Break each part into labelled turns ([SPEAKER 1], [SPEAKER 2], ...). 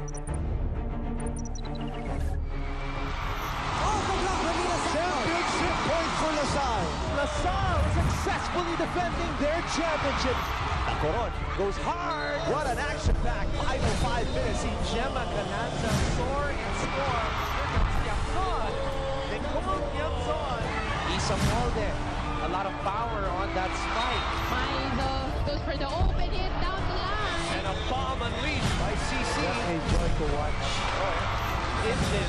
[SPEAKER 1] Championship point for La Salle.
[SPEAKER 2] LaSalle successfully defending their championship.
[SPEAKER 1] Coron goes hard. What an action-packed final five minutes. See Jema Galanza soar and score.
[SPEAKER 2] Here comes Tiamzon. Nicole Tiamzon.
[SPEAKER 1] Isa Molde. A lot of power on that spike.
[SPEAKER 3] Milo uh, goes for the open hit down the line.
[SPEAKER 1] And a bomb unleashed by CC.
[SPEAKER 2] A joy to watch.
[SPEAKER 1] Injin.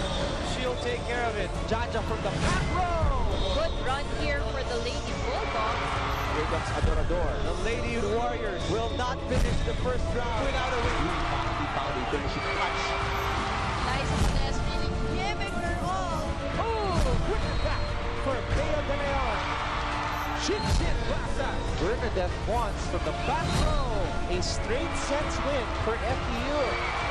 [SPEAKER 1] She'll take care of it. Jaja from the back row.
[SPEAKER 4] Good run here for the Lady Bulldogs.
[SPEAKER 1] Here comes Adorador. The Lady Warriors will not finish the first round without a win. Bounty finishing touch.
[SPEAKER 4] Liza Celeste giving her all.
[SPEAKER 2] Oh, quick attack for Bea Chin Plaza.
[SPEAKER 1] Bernadette Pons from the back row. A straight sets win for FEU.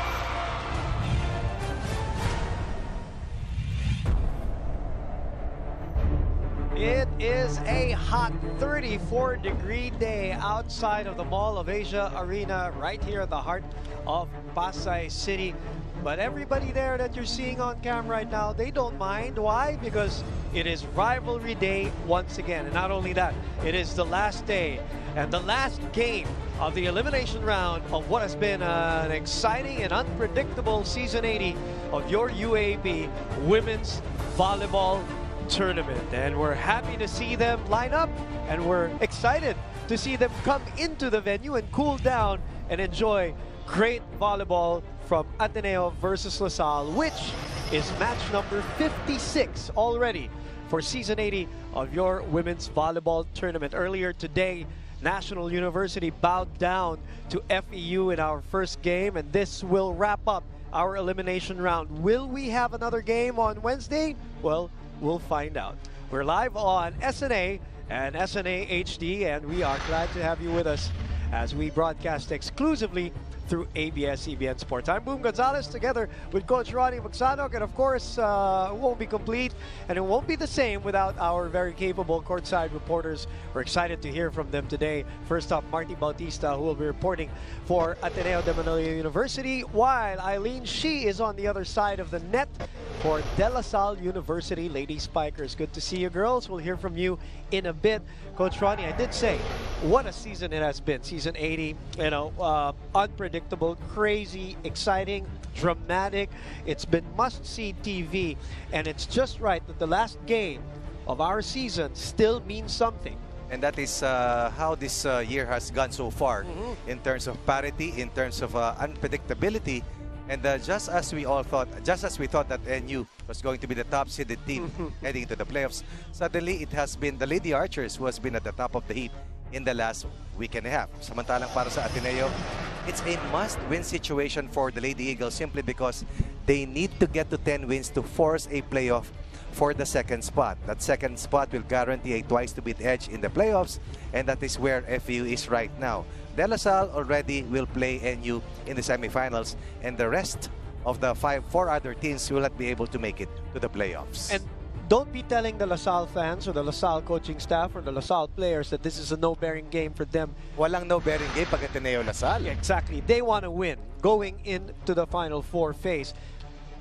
[SPEAKER 1] It is a hot 34 degree day outside of the Mall of Asia Arena right here in the heart of Pasay City. But everybody there that you're seeing on cam right now, they don't mind. Why? Because it is rivalry day once again. And not only that, it is the last day and the last game of the elimination round of what has been an exciting and unpredictable season 80 of your UAAP women's volleyball tournament. And we're happy to see them line up and we're excited to see them come into the venue and cool down and enjoy great volleyball from Ateneo versus LaSalle, which is match number 56 already for season 80 of your women's volleyball tournament. Earlier today, National University bowed down to FEU in our first game, and this will wrap up our elimination round. Will we have another game on Wednesday? Well, we'll find out. We're live on S+A and S+A HD, and we are glad to have you with us as we broadcast exclusively through ABS-CBN Sports. I'm Boom Gonzalez together with Coach Ronnie Magsanoc, and of course, uh, it won't be complete and it won't be the same without our very capable courtside reporters. We're excited to hear from them today. First up, Marty Bautista, who will be reporting for Ateneo de Manila University, while Eileen Shi is on the other side of the net for De La Salle University Lady Spikers. Good to see you, girls. We'll hear from you in a bit. Coach Ronnie, I did say, what a season it has been. Season 80, you know, uh, unpredictable, crazy, exciting, dramatic. It's been must-see TV, and it's just right that the last game of our season still means something.
[SPEAKER 5] And that is uh, how this uh, year has gone so far in terms of parity, in terms of uh, unpredictability. And uh, just as we all thought, just as we thought that NU was going to be the top seeded team heading into the playoffs, suddenly it has been the Lady Archers who has been at the top of the heap in the last week and a half. Samantalang para sa Ateneo, it's a must-win situation for the Lady Eagles simply because they need to get to 10 wins to force a playoff for the second spot. That second spot will guarantee a twice to beat edge in the playoffs, and that is where FU is right now. De La Salle already will play NU in the semifinals, and the rest of the five, four other teams will not be able to make it to the playoffs.
[SPEAKER 1] And don't be telling the LaSalle fans or the LaSalle coaching staff or the LaSalle players that this is a no-bearing game for them.
[SPEAKER 5] walang no-bearing game pag Ateneo La Salle.
[SPEAKER 1] Exactly. They want to win going into the Final Four phase.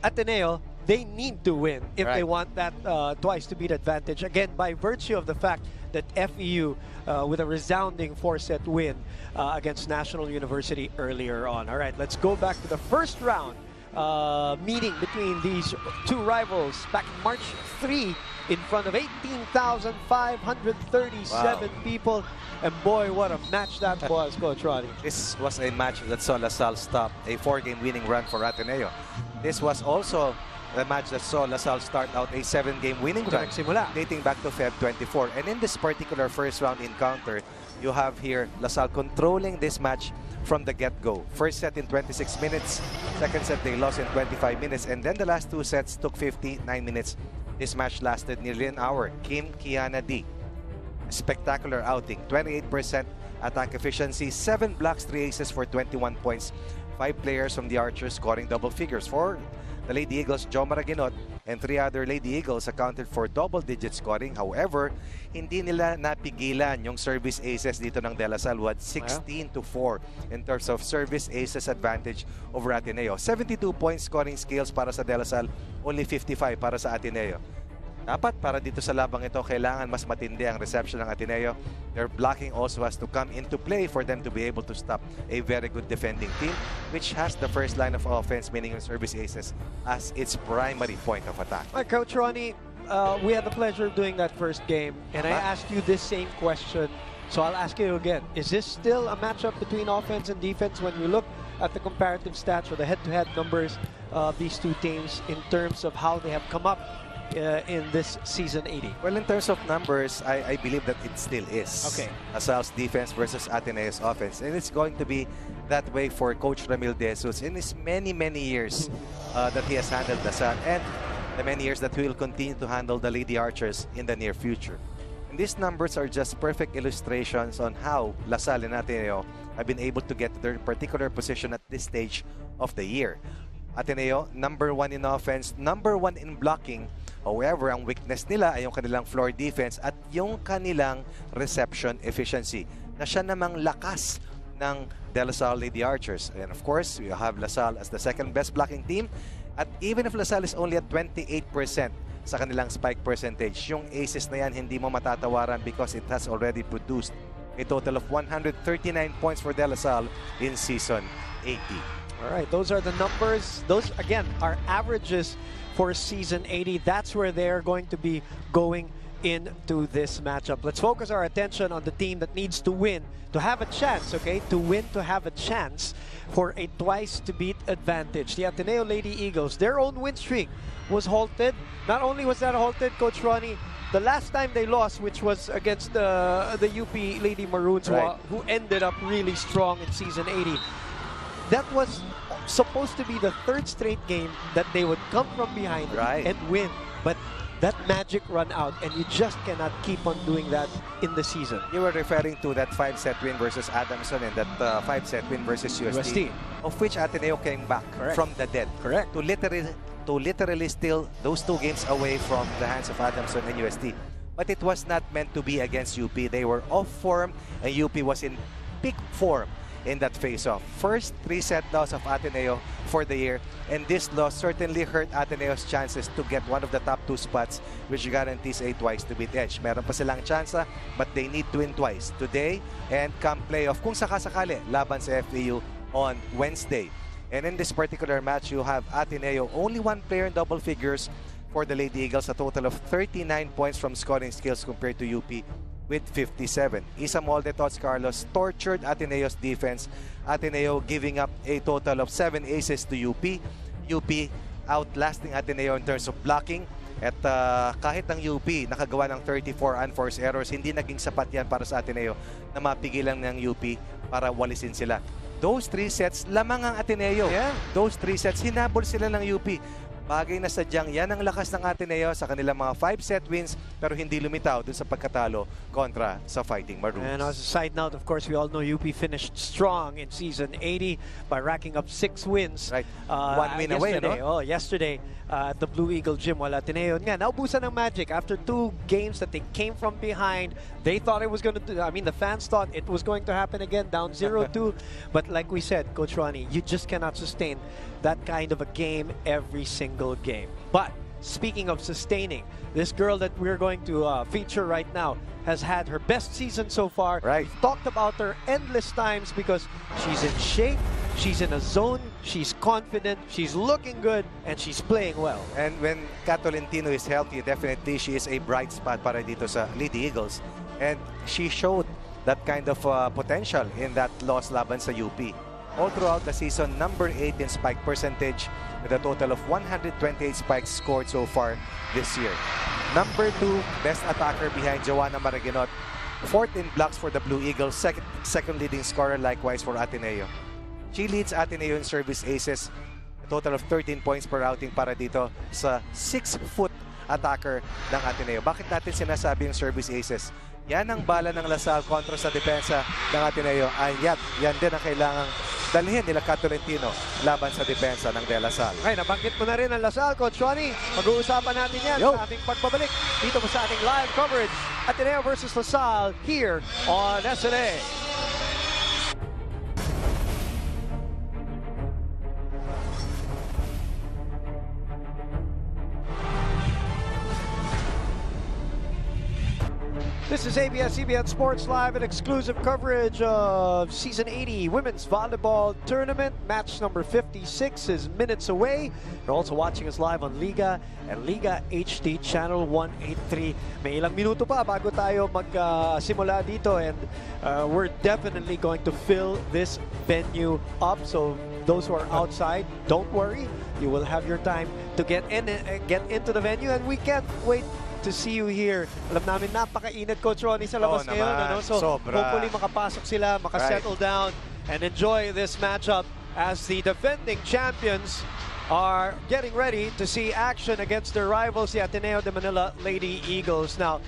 [SPEAKER 1] Ateneo, they need to win if they want that uh, twice to beat advantage. Again, by virtue of the fact that FEU, uh, with a resounding four-set win uh, against National University earlier on. All right, let's go back to the first round uh, meeting between these two rivals back March 3 in front of 18,537
[SPEAKER 5] Wow.
[SPEAKER 1] people. And boy, what a match that was, Coach Roddy.
[SPEAKER 5] This was a match that saw La Salle stop a four-game winning run for Ateneo. This was also the match that saw La Salle start out a seven-game winning run dating back to Feb 24. And in this particular first round encounter, you have here La Salle controlling this match from the get-go. First set in 26 minutes, second set they lost in 25 minutes, and then the last two sets took 59 minutes. This match lasted nearly an hour. Kim Kianna Dy spectacular outing. 28% attack efficiency, 7 blocks, 3 aces for 21 points. 5 players from the Archers scoring double figures. For The Lady Eagles, Joe Maraginot, and three other Lady Eagles accounted for double-digit scoring. However, hindi nila napigilan yung service aces dito ng De La had 16 to 4 in terms of service aces advantage over Ateneo. 72 points scoring skills para sa De La Salle, only 55 para sa Ateneo. Dapat para dito sa labang ito, kailangan mas matindi ang reception ng Ateneo. Their blocking also has to come into play for them to be able to stop a very good defending team, which has the first line of offense, meaning yung service aces, as its primary point of attack.
[SPEAKER 1] Uh, Coach Ronnie, uh, we had the pleasure of doing that first game, and I asked you this same question, so I'll ask you again. Is this still a matchup between offense and defense when you look at the comparative stats or the head-to-head numbers of these two teams in terms of how they have come up uh, in this season 80?
[SPEAKER 5] Well, in terms of numbers, I, I believe that it still is.
[SPEAKER 1] Okay.
[SPEAKER 5] Asal's defense versus Ateneo's offense. And it's going to be that way for Coach Ramil De Jesus in his many, many years uh, that he has handled La Salle and the many years that he will continue to handle the Lady Archers in the near future. And these numbers are just perfect illustrations on how La Salle and Ateneo have been able to get their particular position at this stage of the year. Ateneo, number one in offense, number one in blocking. However, ang weakness nila ay yung kanilang floor defense at yung kanilang reception efficiency na siya namang lakas ng De La Salle Lady Archers. And of course, we have LaSalle as the second best blocking team. At even if LaSalle is only at 28% sa kanilang spike percentage, yung aces na yan hindi mo matatawaran because it has already produced a total of 139 points for De La Salle in season 80.
[SPEAKER 1] All right, those are the numbers. Those, again, are averages for season 80. That's where they're going to be going into this matchup. Let's focus our attention on the team that needs to win to have a chance, okay? To win, to have a chance for a twice to beat advantage. The Ateneo Lady Eagles, their own win streak was halted. Not only was that halted, Coach Ronnie, the last time they lost, which was against uh, the, the UP Lady Maroons, who-
[SPEAKER 5] Right.
[SPEAKER 1] who ended up really strong in season 80 that was supposed to be the third straight game that they would come from behind
[SPEAKER 5] Right.
[SPEAKER 1] and win. But that magic run out, and you just cannot keep on doing that in the season.
[SPEAKER 5] You were referring to that five-set win versus Adamson and that uh, five-set win versus UST. of which Ateneo came back
[SPEAKER 1] Correct.
[SPEAKER 5] from the dead.
[SPEAKER 1] Correct.
[SPEAKER 5] To literally, to literally steal those two games away from the hands of Adamson and UST. But it was not meant to be against UP. They were off form and UP was in peak form in that face-off. First three set loss of Ateneo for the year, and this loss certainly hurt Ateneo's chances to get one of the top two spots, which guarantees a twice to beat edge. Meron pa silang tsansa, but they need to win twice today and come playoff kung sakasakali laban sa FAU on Wednesday. And in this particular match, you have Ateneo, only one player in double figures for the Lady Eagles, a total of 39 points from scoring skills compared to UP with 57. Isa Molde Tots Carlos tortured Ateneo's defense. Ateneo giving up a total of 7 aces to UP. UP outlasting Ateneo in terms of blocking. At uh, kahit ang UP nakagawa ng 34 unforced errors, hindi naging sapat yan para sa Ateneo na mapigilan ng UP para walisin sila. Those three sets, lamang ang Ateneo.
[SPEAKER 1] Yeah.
[SPEAKER 5] Those three sets, hinabol sila ng UP. Bagay na sadyang yan ang lakas ng Ateneo sa kanilang mga 5-set wins pero hindi lumitaw dun sa pagkatalo kontra sa Fighting Maroons.
[SPEAKER 1] And as a side note, of course, we all know UP finished strong in season 80 by racking up six wins.
[SPEAKER 5] Right.
[SPEAKER 1] Uh,
[SPEAKER 5] One win away, no?
[SPEAKER 1] Oh, yesterday uh, at the Blue Eagle Gym. While Ateneo nga, naubusan ng Magic after two games that they came from behind. They thought it was going to do, I mean, the fans thought it was going to happen again, down 0-2. but like we said, Coach Ronnie, you just cannot sustain that kind of a game every single game. But Speaking of sustaining, this girl that we're going to uh, feature right now has had her best season so far.
[SPEAKER 5] Right.
[SPEAKER 1] We've talked about her endless times because she's in shape, she's in a zone, she's confident, she's looking good, and she's playing well.
[SPEAKER 5] And when Kat Tolentino is healthy, definitely she is a bright spot para dito sa Lady Eagles. And she showed that kind of uh, potential in that loss laban sa UP. All throughout the season, number 8 in spike percentage with a total of 128 spikes scored so far this year. Number 2, best attacker behind Joanna Maraginot. Fourth in blocks for the Blue Eagles, second, second leading scorer likewise for Ateneo. She leads Ateneo in service aces, a total of 13 points per outing para dito sa 6-foot attacker ng Ateneo. Bakit natin sinasabi yung service aces? Yan ang bala ng Lasal kontra sa depensa ng Ateneo. Ay, yan, din ang kailangang dalhin nila Cat Tolentino laban sa depensa ng De La Salle.
[SPEAKER 1] Okay, nabanggit mo na rin ang Lasal, Coach Ronnie. Pag-uusapan natin yan
[SPEAKER 5] Yo.
[SPEAKER 1] sa ating pagbabalik dito sa ating live coverage. Ateneo versus Lasal here on SNA. Is ABS-CBN Sports Live and exclusive coverage of Season 80 Women's Volleyball Tournament. Match number 56 is minutes away. You're also watching us live on Liga and Liga HD Channel 183. May ilang minuto pa bago tayo magsimula dito and uh, we're definitely going to fill this venue up. So those who are outside, don't worry. You will have your time to get in uh, get into the venue and we can't wait to see you here. Alam namin, napakainit, Coach Ronnie, sa labas
[SPEAKER 5] Oo
[SPEAKER 1] ngayon.
[SPEAKER 5] naman,
[SPEAKER 1] Ano? So,
[SPEAKER 5] sobra.
[SPEAKER 1] hopefully makapasok sila, makasettle down, and enjoy this matchup as the defending champions are getting ready to see action against their rivals, the Ateneo de Manila Lady Eagles. Now,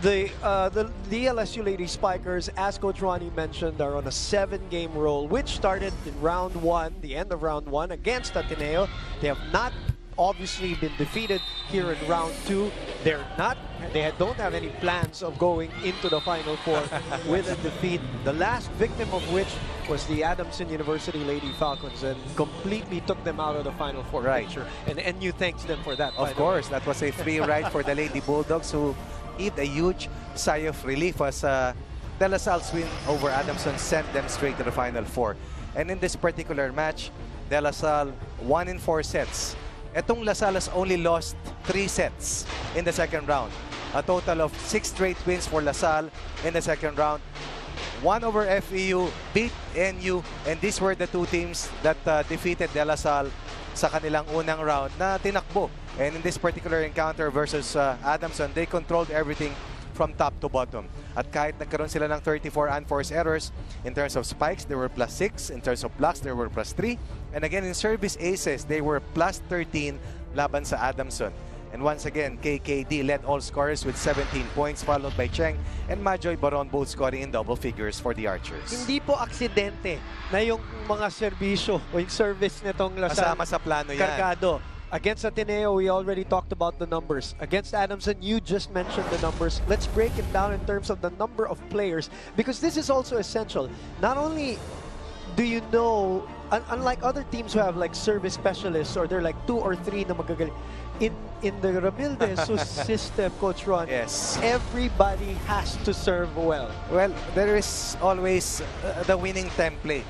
[SPEAKER 1] the uh, the the LSU Lady Spikers, as Coach Ronnie mentioned, are on a seven-game roll, which started in round one, the end of round one, against Ateneo. They have not obviously been defeated here in round two. They're not, they don't have any plans of going into the Final Four with a defeat. The last victim of which was the Adamson University Lady Falcons and completely took them out of the Final Four
[SPEAKER 5] Right.
[SPEAKER 1] picture. And NU thanks them for that.
[SPEAKER 5] Of course, that was a free ride for the Lady Bulldogs who heaved a huge sigh of relief as uh, De La Salle's win over Adamson sent them straight to the Final Four. And in this particular match, De La Salle won in four sets. Etong La Salle has only lost three sets in the second round. A total of six straight wins for La Salle in the second round. One over FEU, beat NU, and these were the two teams that uh, defeated De La Salle sa kanilang unang round na tinakbo. And in this particular encounter versus uh, Adamson, they controlled everything from top to bottom. At kahit nagkaroon sila ng 34 unforced errors, in terms of spikes, they were plus 6. In terms of blocks, they were plus 3. And again, in service aces, they were plus 13 laban sa Adamson. And once again, KKD led all scorers with 17 points, followed by Cheng and Majoy Baron both scoring in double figures for the Archers.
[SPEAKER 1] Hindi po aksidente na yung mga serbisyo o yung service nitong Lasal
[SPEAKER 5] Kasama sa plano yan.
[SPEAKER 1] Cargado. Against Ateneo, we already talked about the numbers. Against Adamson, you just mentioned the numbers. Let's break it down in terms of the number of players because this is also essential. Not only do you know, un- unlike other teams who have like service specialists or they're like two or three na magagaling, in, in the Ramil de Jesus system, Coach Ron,
[SPEAKER 5] Yes.
[SPEAKER 1] everybody has to serve well.
[SPEAKER 5] Well, there is always uh, the winning template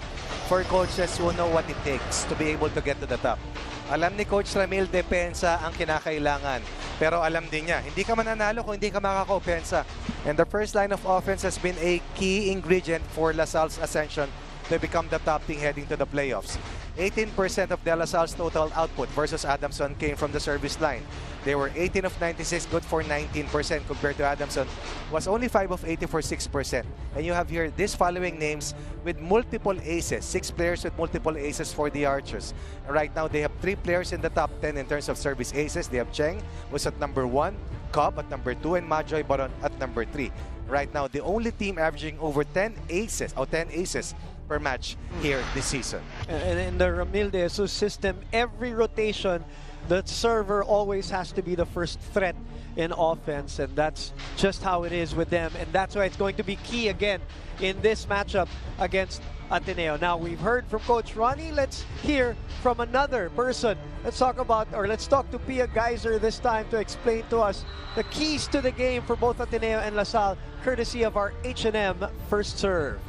[SPEAKER 5] for coaches who know what it takes to be able to get to the top. Alam ni Coach Ramil Depensa ang kinakailangan. Pero alam din niya, hindi ka mananalo kung hindi ka makaka-opensa. And the first line of offense has been a key ingredient for La Salle's ascension to become the top team heading to the playoffs. 18% of De La Salle's total output versus Adamson came from the service line. They were 18 of 96, good for 19% compared to Adamson, was only 5 of 80 for 6%. And you have here these following names with multiple aces, six players with multiple aces for the Archers. Right now, they have three players in the top 10 in terms of service aces. They have Cheng, who's at number one, Cobb at number two, and Majoy Baron at number three. Right now, the only team averaging over 10 aces, or 10 aces per match here this season.
[SPEAKER 1] And in the Ramil de Jesus system, every rotation, the server always has to be the first threat in offense, and that's just how it is with them. And that's why it's going to be key again in this matchup against Ateneo. Now, we've heard from Coach Ronnie. Let's hear from another person. Let's talk about, or let's talk to Pia Geyser this time to explain to us the keys to the game for both Ateneo and LaSalle, courtesy of our H&M First Serve.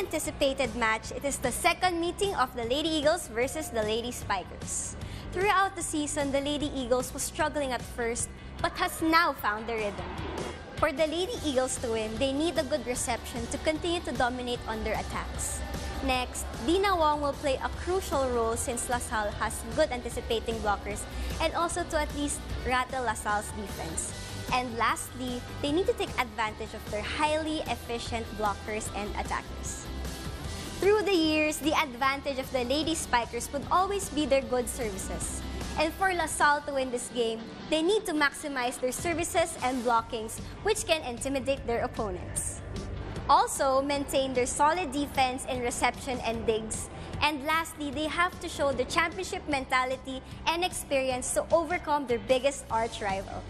[SPEAKER 6] Anticipated match, it is the second meeting of the Lady Eagles versus the Lady Spikers. Throughout the season, the Lady Eagles was struggling at first, but has now found the rhythm. For the Lady Eagles to win, they need a good reception to continue to dominate on their attacks. Next, Deanna Wong will play a crucial role since LaSalle has good anticipating blockers and also to at least rattle LaSalle's defense. And lastly, they need to take advantage of their highly efficient blockers and attackers. Through the years, the advantage of the Lady Spikers would always be their good services. And for LaSalle to win this game, they need to maximize their services and blockings, which can intimidate their opponents. Also, maintain their solid defense in reception and digs. And lastly, they have to show the championship mentality and experience to overcome their biggest arch rival.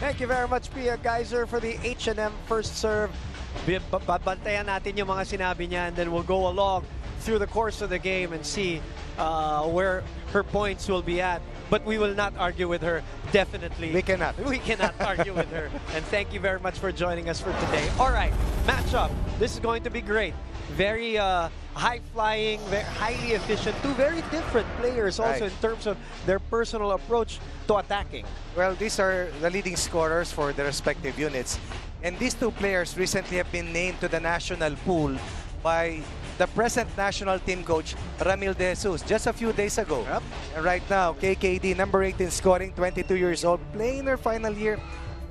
[SPEAKER 1] Thank you very much, Pia Geyser, for the H&M first serve. Babantayan natin yung mga sinabi niya and then we'll go along through the course of the game and see uh, where her points will be at. But we will not argue with her, definitely.
[SPEAKER 5] We cannot.
[SPEAKER 1] We cannot argue with her. And thank you very much for joining us for today. All right, matchup. This is going to be great. Very uh, high-flying, very highly efficient. Two very different players also
[SPEAKER 5] Right.
[SPEAKER 1] in terms of their personal approach to attacking.
[SPEAKER 5] Well, these are the leading scorers for their respective units. And these two players recently have been named to the national pool by the present national team coach, Ramil De Jesus, just a few days ago.
[SPEAKER 1] Yep.
[SPEAKER 5] And right now, KKD, number 18 scoring, 22 years old, playing their final year,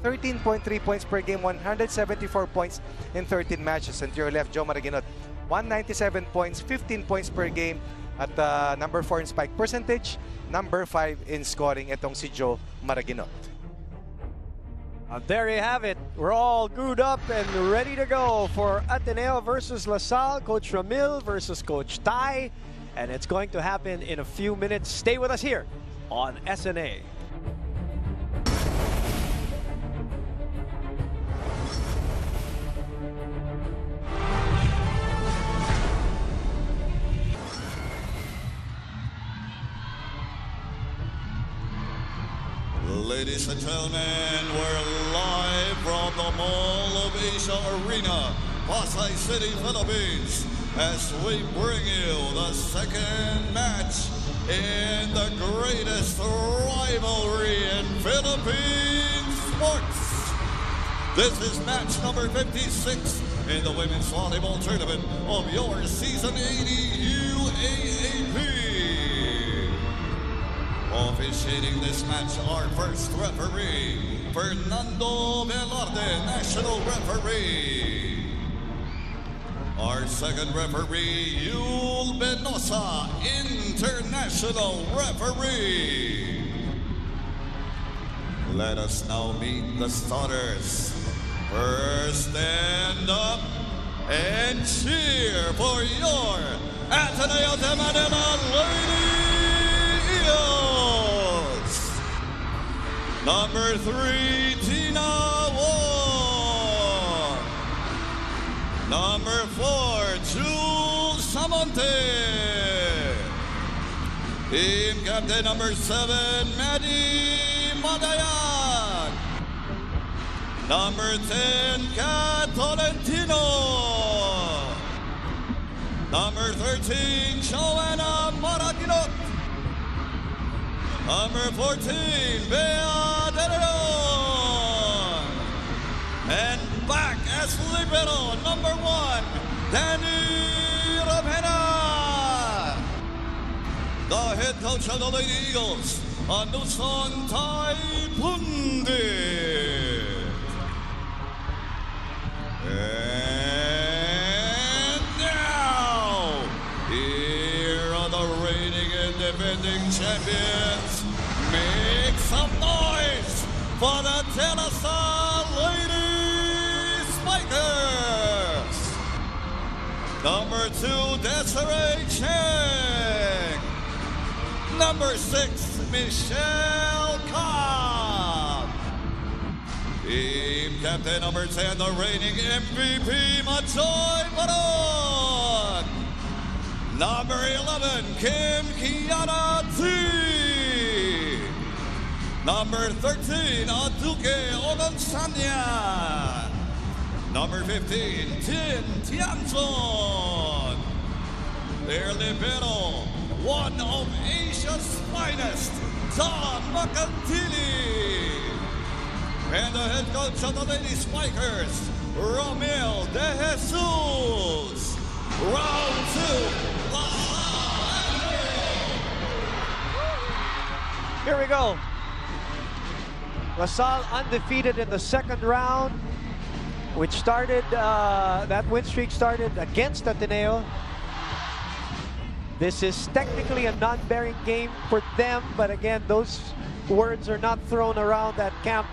[SPEAKER 5] 13.3 points per game, 174 points in 13 matches. And to your left, Jho Maraguinot, 197 points, 15 points per game at uh, number 4 in spike percentage, number 5 in scoring. Itong si Joe Maraginot.
[SPEAKER 1] Uh, there you have it. We're all glued up and ready to go for Ateneo versus LaSalle, Coach Ramil versus Coach Tai. And it's going to happen in a few minutes. Stay with us here on SNA.
[SPEAKER 7] Ladies and gentlemen, we're live from the Mall of Asia Arena, Pasay City, Philippines, as we bring you the second match in the greatest rivalry in Philippine sports. This is match number 56 in the women's volleyball tournament of your season 80 UAAP. Officiating this match, our first referee, Fernando Velarde, national referee. Our second referee, Yul Benosa, international referee. Let us now meet the starters. First, stand up and cheer for your Ateneo de Manila Lady Eagles. Number three, Deanna Wong. Number four, Jules Samonte. Team captain number seven, Maddie Madayag. Number 10, Kat Tolentino. Number 13, Joanna Maraguinot. Number 14, Bea De Leon. And back as libero, number one, Dani Ravena. The head coach of the Lady Eagles, Anusorn Tai Bundit. And now, here are the reigning and defending champions. Some noise for the Tennessee Lady Spikers. Number two, Desiree Cheng. Number six, Michelle Cobb. Team captain number 10, the reigning MVP, Majoy Baron. Number 11, Kim Kianna Dy. Number 13, Aduke Ogunsanya. Number 15, Tin Tiamzon. Their libero, one of Asia's finest, Dawn Macandili. And the head coach of the Lady Spikers, Ramil De Jesus. Round two.
[SPEAKER 1] Here we go. LaSalle undefeated in the second round, which started, uh, that win streak started against Ateneo. This is technically a non-bearing game for them, but again, those words are not thrown around at camp,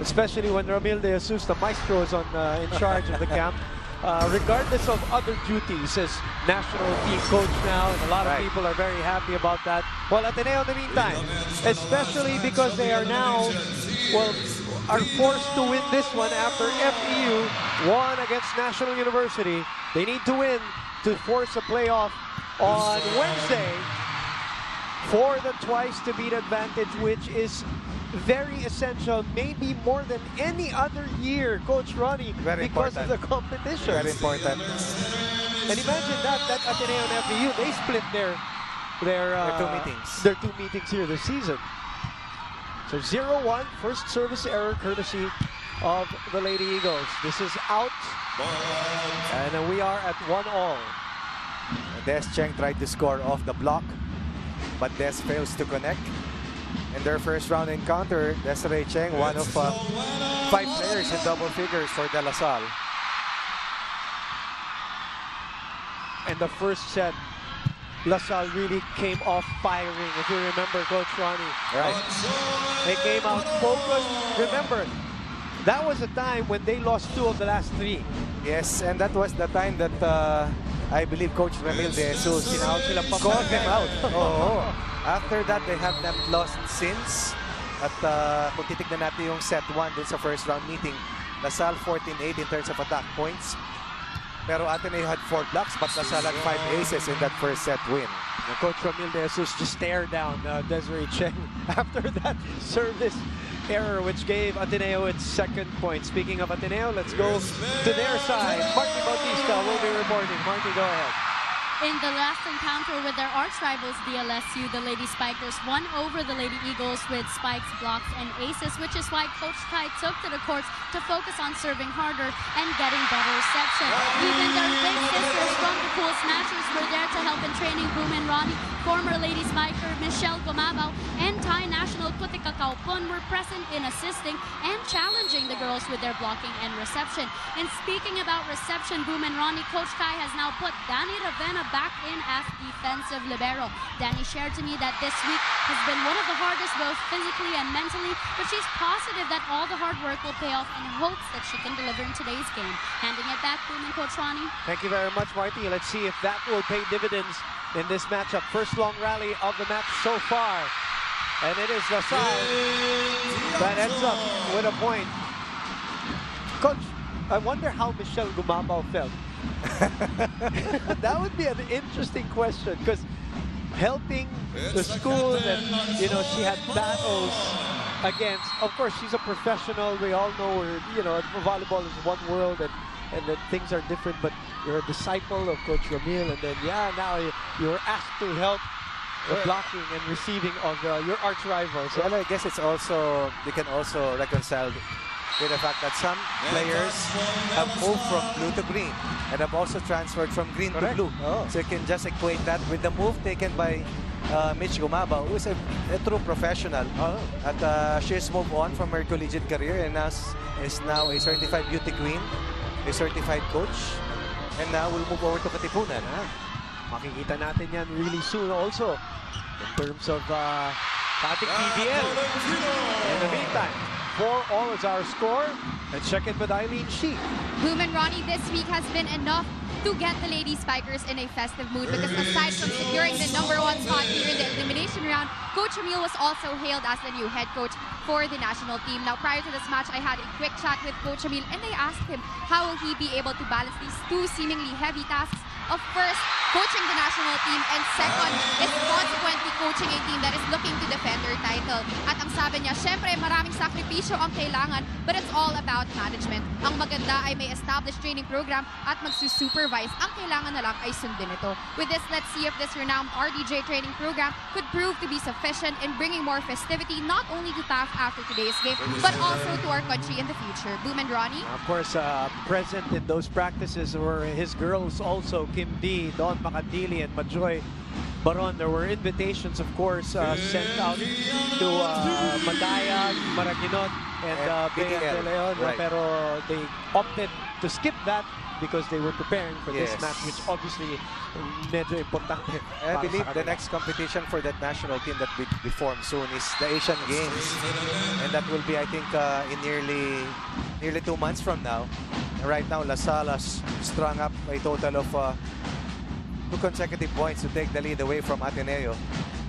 [SPEAKER 1] especially when Ramil de Jesus, the maestro, is on, uh, in charge of the camp. Uh, regardless of other duties as national team coach now, and a lot of
[SPEAKER 5] Right.
[SPEAKER 1] people are very happy about that. Well, Ateneo in the meantime, especially because they are now, well, are forced to win this one after FEU won against National University. They need to win to force a playoff on Wednesday for the twice to beat advantage, which is very essential, maybe more than any other year, Coach Ronnie,
[SPEAKER 5] Very
[SPEAKER 1] because
[SPEAKER 5] important.
[SPEAKER 1] of the competition.
[SPEAKER 5] Very important.
[SPEAKER 1] And imagine that that Ateneo and FEU they split their their, uh,
[SPEAKER 5] Their two meetings.
[SPEAKER 1] Their two meetings here this season. So 0-1, first service error courtesy of the Lady Eagles. This is out, and uh, we are at one all.
[SPEAKER 5] Des Cheng tried to score off the block, but Des fails to connect. In their first round encounter, Desiree Cheng, one of uh, five players in double figures for De La Salle.
[SPEAKER 1] And the first set, LaSalle really came off firing, if you remember, Coach Ronnie.
[SPEAKER 5] Right.
[SPEAKER 1] They came out focused. Remember, that was a time when they lost two of the last three.
[SPEAKER 5] Yes, and that was the time that uh, I believe Coach Ramil De Jesus called them out. Oo. After that, they have not lost since. At uh, kung titignan natin yung set 1 dun sa first round meeting, Lasal 14-8 in terms of attack points. Pero Ateneo had 4 blocks, but La Salle had 5 aces in that first set win.
[SPEAKER 1] And Coach Ramil De Jesus just stared down uh, Desiree Cheng after that service error, which gave Ateneo its second point. Speaking of Ateneo, let's go to their side. Marky Bautista will be reporting. Marky, go ahead.
[SPEAKER 8] In the last encounter with their arch rivals, the LSU, the Lady Spikers won over the Lady Eagles with spikes, blocks, and aces, which is why Coach Tai took to the courts to focus on serving harder and getting better reception. Even their big sisters from the Cool Smashers were there to help in training Boom and Ronnie. Former Lady Spiker Michele Gumabao and Thai national Kuttika Kaewpin were present in assisting and challenging the girls with their blocking and reception. And speaking about reception, Boom and Ronnie, Coach Tai has now put Dani Ravena back in as defensive libero. Dani shared to me that this week has been one of the hardest both physically and mentally, but she's positive that all the hard work will pay off and hopes that she can deliver in today's game. Handing it back, to Coach Ronnie.
[SPEAKER 1] Thank you very much, Marty. Let's see if that will pay dividends in this matchup. First long rally of the match so far. And it is LaSalle that ends up with a point. Coach, I wonder how Michele Gumabao felt. that would be an interesting question because helping the school that, you know, she had battles against. Of course, she's a professional. We all know her, you know, volleyball is one world and, and then things are different, but you're a disciple of Coach Ramil and then, yeah, now you, you're asked to help the blocking and receiving of uh, your arch rival. So
[SPEAKER 5] Well, I guess it's also, you can also reconcile with the fact that some players have moved from blue to green and have also transferred from green
[SPEAKER 1] Correct.
[SPEAKER 5] to blue.
[SPEAKER 1] Oh.
[SPEAKER 5] So you can just equate that with the move taken by uh, Mitch Gumaba, who is a, a true professional.
[SPEAKER 1] Oh.
[SPEAKER 5] At uh, she has moved on from her collegiate career and now s- is now a certified beauty queen, a certified coach, and now will move over to Katipunan.
[SPEAKER 1] makikita natin yan really soon also in terms of uh, ating PBL. In the meantime, 4 all is our score. Let's check in with Eileen Shi.
[SPEAKER 9] Boom and Ronnie this week has been enough to get the Lady Spikers in a festive mood because aside from securing the number one spot here in the elimination round, Coach Emil was also hailed as the new head coach for the national team. Now, prior to this match, I had a quick chat with Coach Emil and I asked him how will he be able to balance these two seemingly heavy tasks of first, coaching the national team, and second is consequently coaching a team that is looking to defend their title. At ang sabi niya, syempre maraming sakripisyo ang kailangan, but it's all about management. Ang maganda ay may established training program at magsusupervise. Ang kailangan na lang ay sundin ito. With this, let's see if this renowned RDJ training program could prove to be sufficient in bringing more festivity not only to TAF after today's game, but also to our country in the future. Boom and Ronnie?
[SPEAKER 1] Of course, uh, present in those practices were his girls also, Kim Dy, Dawn Macandili, and Majoy Baron. There were invitations, of course, uh, sent out to uh, Madayag, Maraguinot, and uh, Bea de Leon.
[SPEAKER 5] right.
[SPEAKER 1] Pero they opted to skip that because they were preparing for this match, which obviously medyo importante.
[SPEAKER 5] I believe the next competition for that national team that will be formed soon is the Asian Games. And that will be, I think, uh, in nearly nearly two months from now. And right now, La Salle has strung up a total of uh, two consecutive points to take the lead away from Ateneo.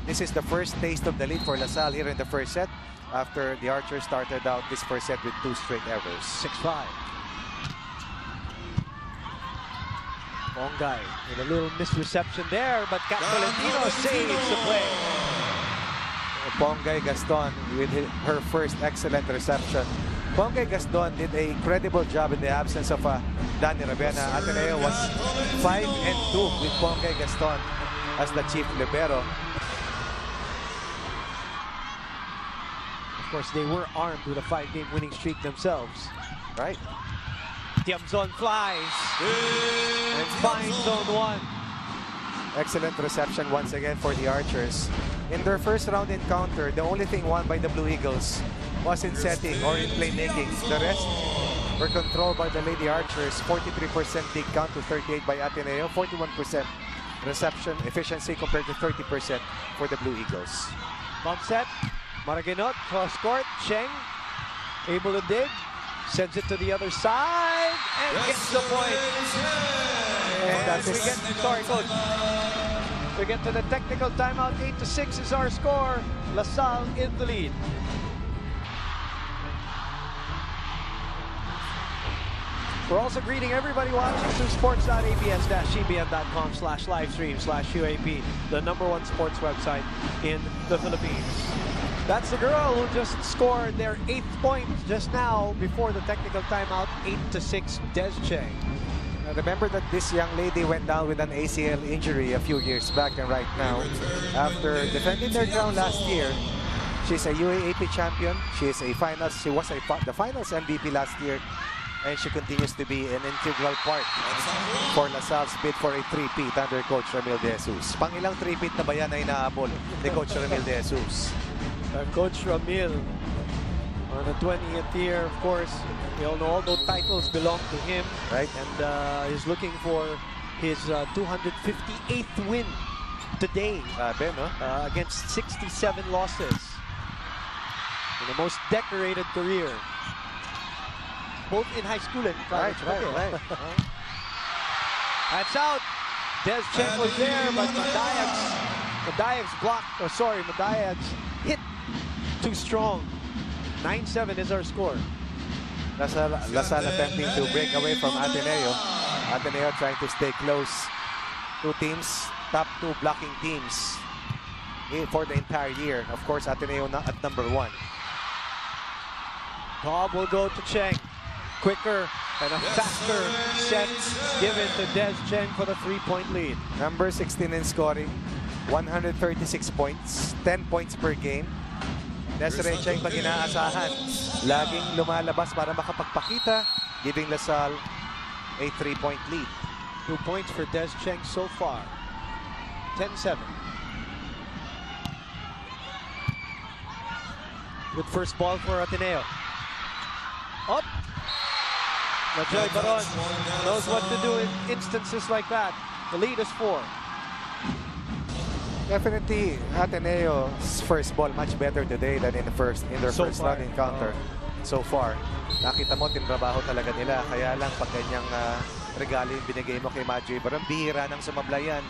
[SPEAKER 5] This is the first taste of the lead for La Salle here in the first set after the Archers started out this first set with two straight errors.
[SPEAKER 1] 6-5. Ponggay with a little misreception there, but Capitolino saves the play.
[SPEAKER 5] Ponggay Gaston with her first excellent reception. Ponggay Gaston did a credible job in the absence of uh, Dani Ravena. Ateneo was 5 and 2 with Ponggay Gaston as the chief libero.
[SPEAKER 1] Of course, they were armed with a five-game winning streak themselves.
[SPEAKER 5] Right?
[SPEAKER 1] Tiamzon flies and finds zone one.
[SPEAKER 5] Excellent reception once again for the Archers. In their first round encounter, the only thing won by the Blue Eagles was in setting or in playmaking. The rest were controlled by the Lady Archers. 43% dig count to 38 by Ateneo. 41% reception efficiency compared to 30% for the Blue Eagles.
[SPEAKER 1] Bump set. Maraguinot, cross court. Cheng able to dig. Sends it to the other side and gets the point.
[SPEAKER 5] And that
[SPEAKER 1] we get, sorry, coach. We get to the technical timeout. 8 to 6 is our score. La Salle in the lead. We're also greeting everybody watching through sports.abs-cbn.com slash live stream slash UAAP, the number one sports website in the Philippines. That's the girl who just scored their eighth point just now before the technical timeout, 8 to 6, Des Cheng.
[SPEAKER 5] Uh, Remember that this young lady went down with an ACL injury a few years back and right now, after defending their ground last year, she's a UAAP champion. She is a finals. She was a the finals MVP last year, and she continues to be an integral part for LaSalle's bid for a three-peat under Coach Ramil De Jesus. Pangilang three-peat na ba yan na inaabol ni Coach Ramil De Jesus?
[SPEAKER 1] Uh, Coach Ramil on the 20th year, of course. We all know all those titles belong to him.
[SPEAKER 5] Right.
[SPEAKER 1] And uh, he's looking for his uh, 258th win today
[SPEAKER 5] Sabi, no?
[SPEAKER 1] uh, against 67 losses. In the most decorated career. Both in high school and college.
[SPEAKER 5] Right, right,
[SPEAKER 1] Okay.
[SPEAKER 5] right.
[SPEAKER 1] That's out. Des Chen was there, but Madayag's, Madayag's blocked, or sorry, Madayag's hit too strong. 9-7 is our score.
[SPEAKER 5] La Salle, Lasal attempting to break away from Ateneo. Ateneo trying to stay close. Two teams, top two blocking teams eh, for the entire year. Of course, Ateneo na at number one.
[SPEAKER 1] Bob will go to Cheng. Quicker and a faster set given to Des Cheng for the three-point lead.
[SPEAKER 5] Number 16 in scoring, 136 points, 10 points per game. Desiree Cheng pag inaasahan, laging lumalabas para makapagpakita, giving Lasal a three-point lead.
[SPEAKER 1] Two points for Des Cheng so far. 10-7. Good first ball for Ateneo. Up. Najoy Baron knows what to do in instances like that. The lead is four.
[SPEAKER 5] Definitely, Ateneo's first ball much better today than in the first in their
[SPEAKER 1] So
[SPEAKER 5] first
[SPEAKER 1] far.
[SPEAKER 5] round encounter. So far, nakita mo tinrabaho talaga nila. Kaya lang pag ganyang ah, regalo yung binigay mo kay Majoy Baron, bihira nang sumablayan.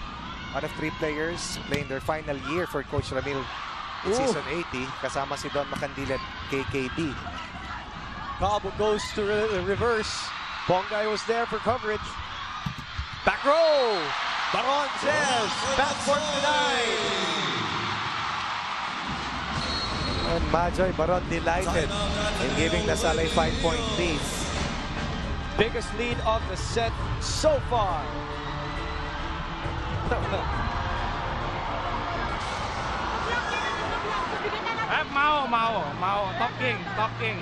[SPEAKER 5] Out of three players playing their final year for Coach Ramil in
[SPEAKER 1] Ooh.
[SPEAKER 5] season 80, kasama si Don Macandil at KKD.
[SPEAKER 1] Cobb goes to re- reverse. Bongay was there for coverage. Back row. Baron says, back for tonight.
[SPEAKER 5] And Majoy Baron delighted in giving La Salle a five-point lead.
[SPEAKER 1] Biggest lead of the set so far.
[SPEAKER 10] Eh, mau, mau, mau. Talking, talking.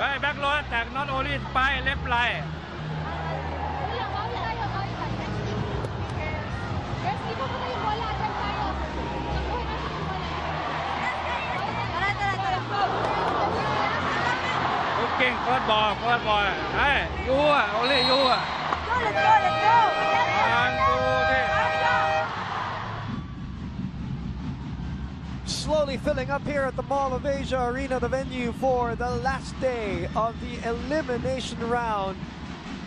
[SPEAKER 10] Hey, back low attack, not only spy, left line. Hey, you, ah, you. ah.
[SPEAKER 1] Slowly filling up here at the Mall of Asia Arena, the venue for the last day of the elimination round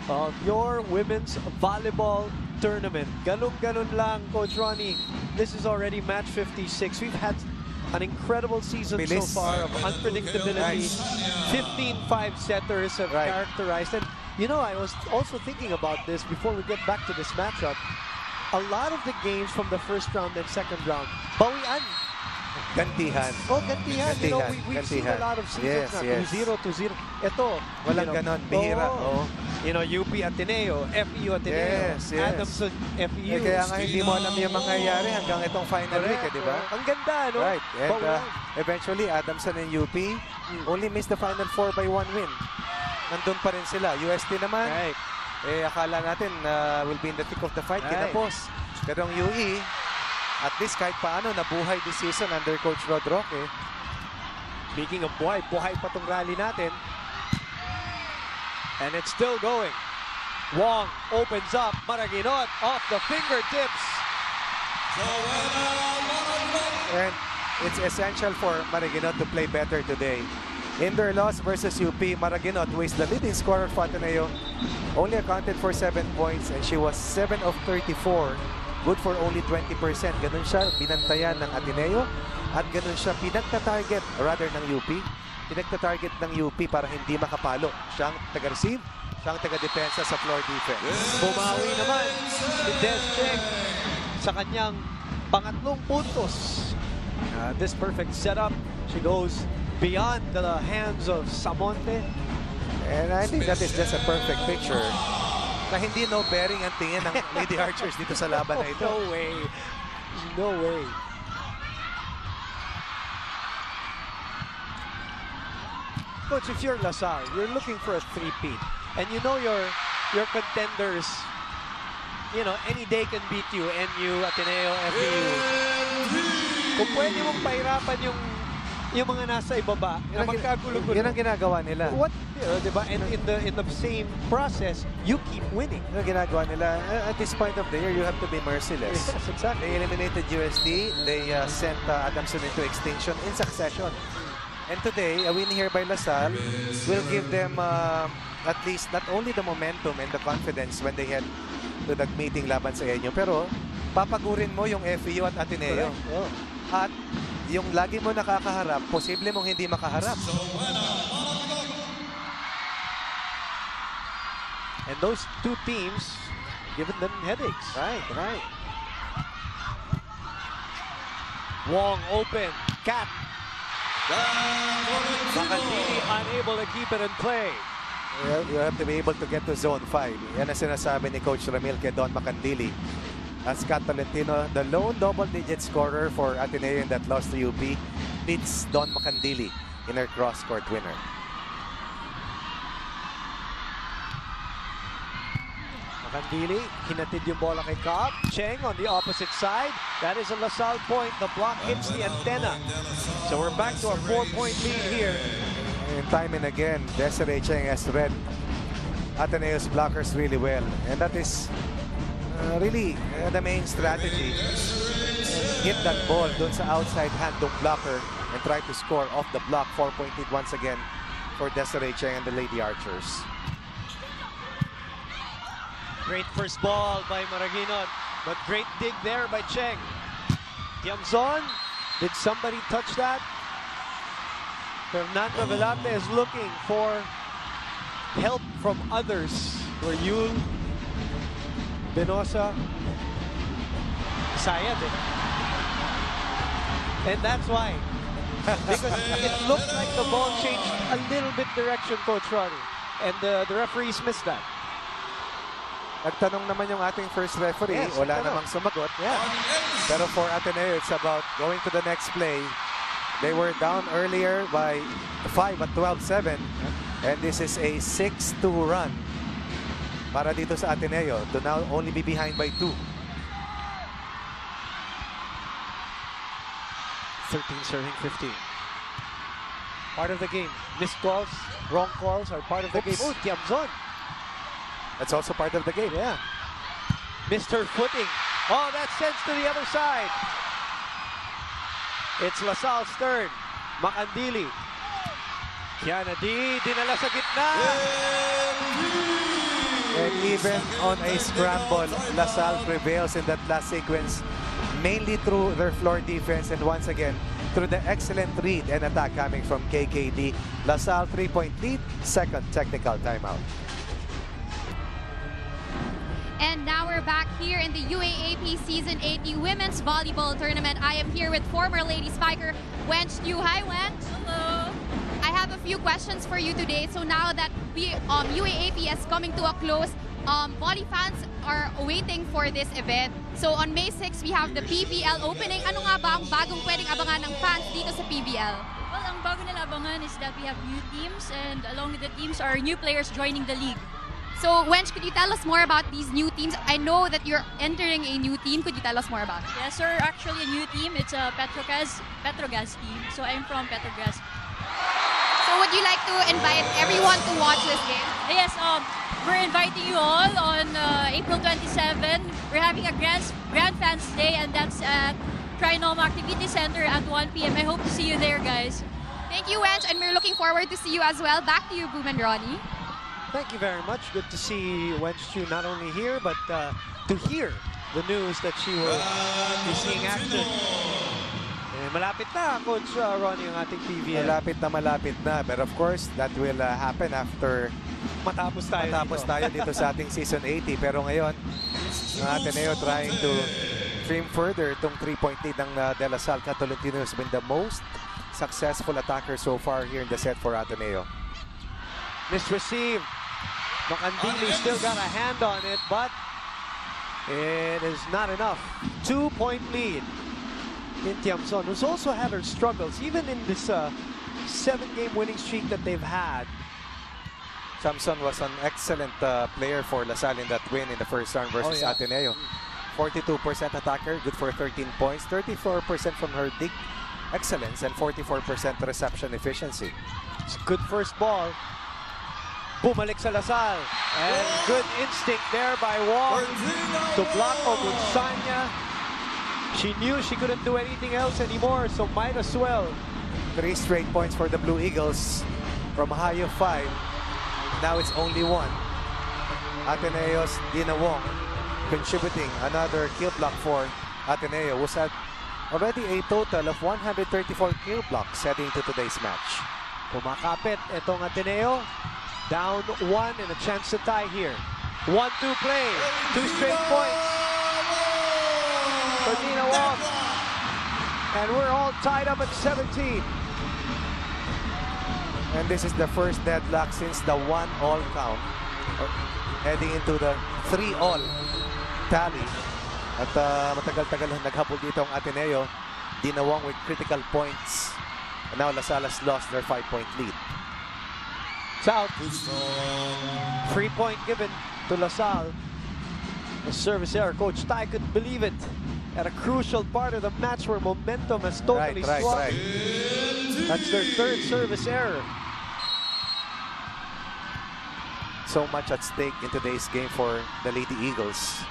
[SPEAKER 1] of your women's volleyball tournament. Ganun-ganun lang, Coach Ronnie. This is already match 56. We've had an incredible season
[SPEAKER 5] Bilis.
[SPEAKER 1] so far of unpredictability. 15 five-setters have
[SPEAKER 5] Right.
[SPEAKER 1] characterized. And, you know, I was also thinking about this before we get back to this matchup. A lot of the games from the first round and second round, bawian.
[SPEAKER 5] Gantihan.
[SPEAKER 1] Oh, gantihan. You know,
[SPEAKER 5] Gantihan,
[SPEAKER 1] we, we've seen a
[SPEAKER 5] gantihan.
[SPEAKER 1] lot of seasons
[SPEAKER 5] Yes,
[SPEAKER 1] na.
[SPEAKER 5] yes.
[SPEAKER 1] 2-0, 2-0. Ito.
[SPEAKER 5] Walang
[SPEAKER 1] you know,
[SPEAKER 5] ganon, bihira,
[SPEAKER 1] oo.
[SPEAKER 5] oo.
[SPEAKER 1] You know, UP Ateneo, FEU Ateneo,
[SPEAKER 5] Yes, yes.
[SPEAKER 1] Adamson FEU.
[SPEAKER 5] Eh, kaya nga hindi mo alam yung mangyayari hanggang itong final week, eh, di ba?
[SPEAKER 1] Ang ganda, no?
[SPEAKER 5] Right. And uh, eventually, Adamson and UP only missed the final four by one win. Nandun pa rin sila. UST naman,
[SPEAKER 1] Right.
[SPEAKER 5] eh, akala natin uh, will be in the thick of the fight.
[SPEAKER 1] Right.
[SPEAKER 5] Kinapos. Pero ang UE, at least kahit paano, nabuhay this season under Coach Rod Roque.
[SPEAKER 1] Speaking of buhay, buhay pa tong rally natin. And it's still going. Wong opens up. Maraginot off the fingertips.
[SPEAKER 5] And it's essential for Maraginot to play better today. In their loss versus UP, Maraginot, who is the leading scorer for Ateneo, only accounted for 7 points and she was 7 of 34. Good for only 20%. Ganun siya binantayan ng Ateneo at ganun siya pinagta-target rather ng UP. Pinagta-target ng UP para hindi makapalo. Siya ang taga-receive, siya ang taga-depensa sa floor defense.
[SPEAKER 1] Bumawi naman si Des Cheng sa kanyang pangatlong puntos. Uh, this perfect setup, she goes beyond the hands of Samonte.
[SPEAKER 5] And I think that is just a perfect picture na hindi no bearing ang tingin ng Lady Archers dito sa laban na ito.
[SPEAKER 1] No way. No way. Coach, if you're LaSalle, you're looking for a three-peat. And you know your your contenders, you know, any day can beat you. NU, Ateneo, FEU. Kung pwede mong pahirapan yung yung mga nasa ibaba, na magkagulo-gulo.
[SPEAKER 5] yan ang ginagawa nila.
[SPEAKER 1] What, you know, diba? And in the in the same process, you keep winning.
[SPEAKER 5] Yan ang ginagawa nila. Uh, At this point of the year, you have to be merciless.
[SPEAKER 1] Yes, exactly.
[SPEAKER 5] They eliminated USD. They uh, sent uh, Adamson into extinction in succession. And today, a win here by LaSalle will give them uh, at least not only the momentum and the confidence when they head to the meeting laban sa inyo, pero papagurin mo yung FEU at Ateneo.
[SPEAKER 1] Correct. Oh.
[SPEAKER 5] At yung lagi mo nakakaharap, posible mong hindi makaharap.
[SPEAKER 1] And those two teams giving them headaches.
[SPEAKER 5] Right, right.
[SPEAKER 1] Wong open. Cat. Makandini unable to keep it in play.
[SPEAKER 5] You have, you have to be able to get to zone 5. Yan ang sinasabi ni Coach Ramil kay Don Macandili. At Kat Tolentino, the lone double-digit scorer for Ateneo that lost to UP, beats Dawn Macandili in her cross-court winner.
[SPEAKER 1] Macandili, hinatid yung bola kay Cobb. Cheng on the opposite side. That is a LaSalle point. The block hits the antenna. So we're back to a four-point lead here.
[SPEAKER 5] And time and again, Desiree Cheng has read Ateneo's blockers really well. And that is uh, really uh, the main strategy. Hit that ball dun sa outside hand ng blocker and try to score off the block. Four-point lead once again for Desiree Cheng and the Lady Archers.
[SPEAKER 1] Great first ball by Maraguinot, but great dig there by Cheng. Tiamzon, did somebody touch that? Fernando Velate is looking for help from others. Were Yul Benosa, Sayed. eh. And that's why. because it looked like the ball changed a little bit direction, Coach Ronnie. And uh, the referees missed that.
[SPEAKER 5] Nagtanong naman yung ating first referee.
[SPEAKER 1] Yes,
[SPEAKER 5] Wala namang sumagot.
[SPEAKER 1] Yeah.
[SPEAKER 5] Pero for Ateneo, it's about going to the next play. They were down earlier by 5 at 12-7. And this is a 6-2 run para dito sa Ateneo to now only be behind by 2.
[SPEAKER 1] 13 serving 15. Part of the game. Missed calls, wrong calls are part of the
[SPEAKER 5] Oops.
[SPEAKER 1] game. Oh, Tiamzon.
[SPEAKER 5] That's also part of the game.
[SPEAKER 1] Yeah. Missed her footing. Oh, that sends to the other side. It's LaSalle's turn. Macandili. Kianna Dy, dinala sa gitna.
[SPEAKER 5] And even on a scramble, LaSalle prevails in that last sequence, mainly through their floor defense and once again, through the excellent read and attack coming from KKD. LaSalle three-point lead, second technical timeout.
[SPEAKER 9] And now we're back here in the UAAP Season 80 Women's Volleyball Tournament. I am here with former Lady Spiker, Wensh Yu. Hi, Wensh. Hello. I have a few questions for you today. So now that we, um, UAAP is coming to a close, um, volley fans are waiting for this event. So on May 6, we have the PVL opening. Ano nga ba ang bagong pwedeng abangan ng fans dito sa PVL?
[SPEAKER 11] Well, ang bago nila abangan is that we have new teams and along with the teams are new players joining the league.
[SPEAKER 9] So, Wensh, could you tell us more about these new teams? I know that you're entering a new team. Could you tell us more about it?
[SPEAKER 11] Yes, sir. Actually, a new team. It's a Petro Gazz Petrogas team. So I'm from Petro Gazz.
[SPEAKER 9] So, would you like to invite everyone to watch this game?
[SPEAKER 11] Yes, um, we're inviting you all on uh, April 27. We're having a grand grand fans day, and that's at Trinoma Activity Center at 1 p.m. I hope to see you there, guys.
[SPEAKER 9] Thank you, Wensh, and we're looking forward to see you as well. Back to you, Boom and Ronnie.
[SPEAKER 1] Thank you very much. Good to see Wensh Chu not only here, but uh, to hear the news that she will be seeing action. Eh, malapit na, Coach uh, Ronnie, ang ating PVL.
[SPEAKER 5] Malapit na malapit na. But of course, that will uh, happen after
[SPEAKER 1] matapos tayo
[SPEAKER 5] matapos
[SPEAKER 1] dito.
[SPEAKER 5] tayo dito sa ating season 80. Pero ngayon, ang Ateneo trying to trim further itong three-point lead ng uh, De La Salle. Catolentino has been the most successful attacker so far here in the set for Ateneo.
[SPEAKER 1] Misreceived. Makandili still got a hand on it, but it is not enough. Two-point lead in Tiamzon, who's also had her struggles, even in this uh, seven-game winning streak that they've had.
[SPEAKER 5] Samson was an excellent uh, player for LaSalle in that win in the first round versus
[SPEAKER 1] yeah.
[SPEAKER 5] Ateneo. 42% attacker, good for 13 points, 34% from her dig excellence, and 44% reception efficiency.
[SPEAKER 1] It's good first ball. Bumalik sa La Salle. And good instinct there by Wong to block Ogunsanya. She knew she couldn't do anything else anymore, so might as well.
[SPEAKER 5] Three straight points for the Blue Eagles from a high of five. Now it's only one. Ateneo's Dina Wong contributing another kill block for Ateneo, who's had already a total of 134 kill blocks heading to today's match.
[SPEAKER 1] Kumakapit itong Ateneo. Down one and a chance to tie here. One-two play. Two straight points. For Dina Wong. And we're all tied up at 17.
[SPEAKER 5] And this is the first deadlock since the one-all count. uh, Heading into the three-all tally. At uh, matagal-tagal na naghabol dito ang Ateneo. Dinawang with critical points. And now Lasal has lost their five-point lead.
[SPEAKER 1] It's out. Free point given to LaSalle. A service error. Coach Ty couldn't believe it. At a crucial part of the match where momentum has totally
[SPEAKER 5] Right, right.
[SPEAKER 1] That's their third service error.
[SPEAKER 5] So much at stake in today's game for the Lady Eagles.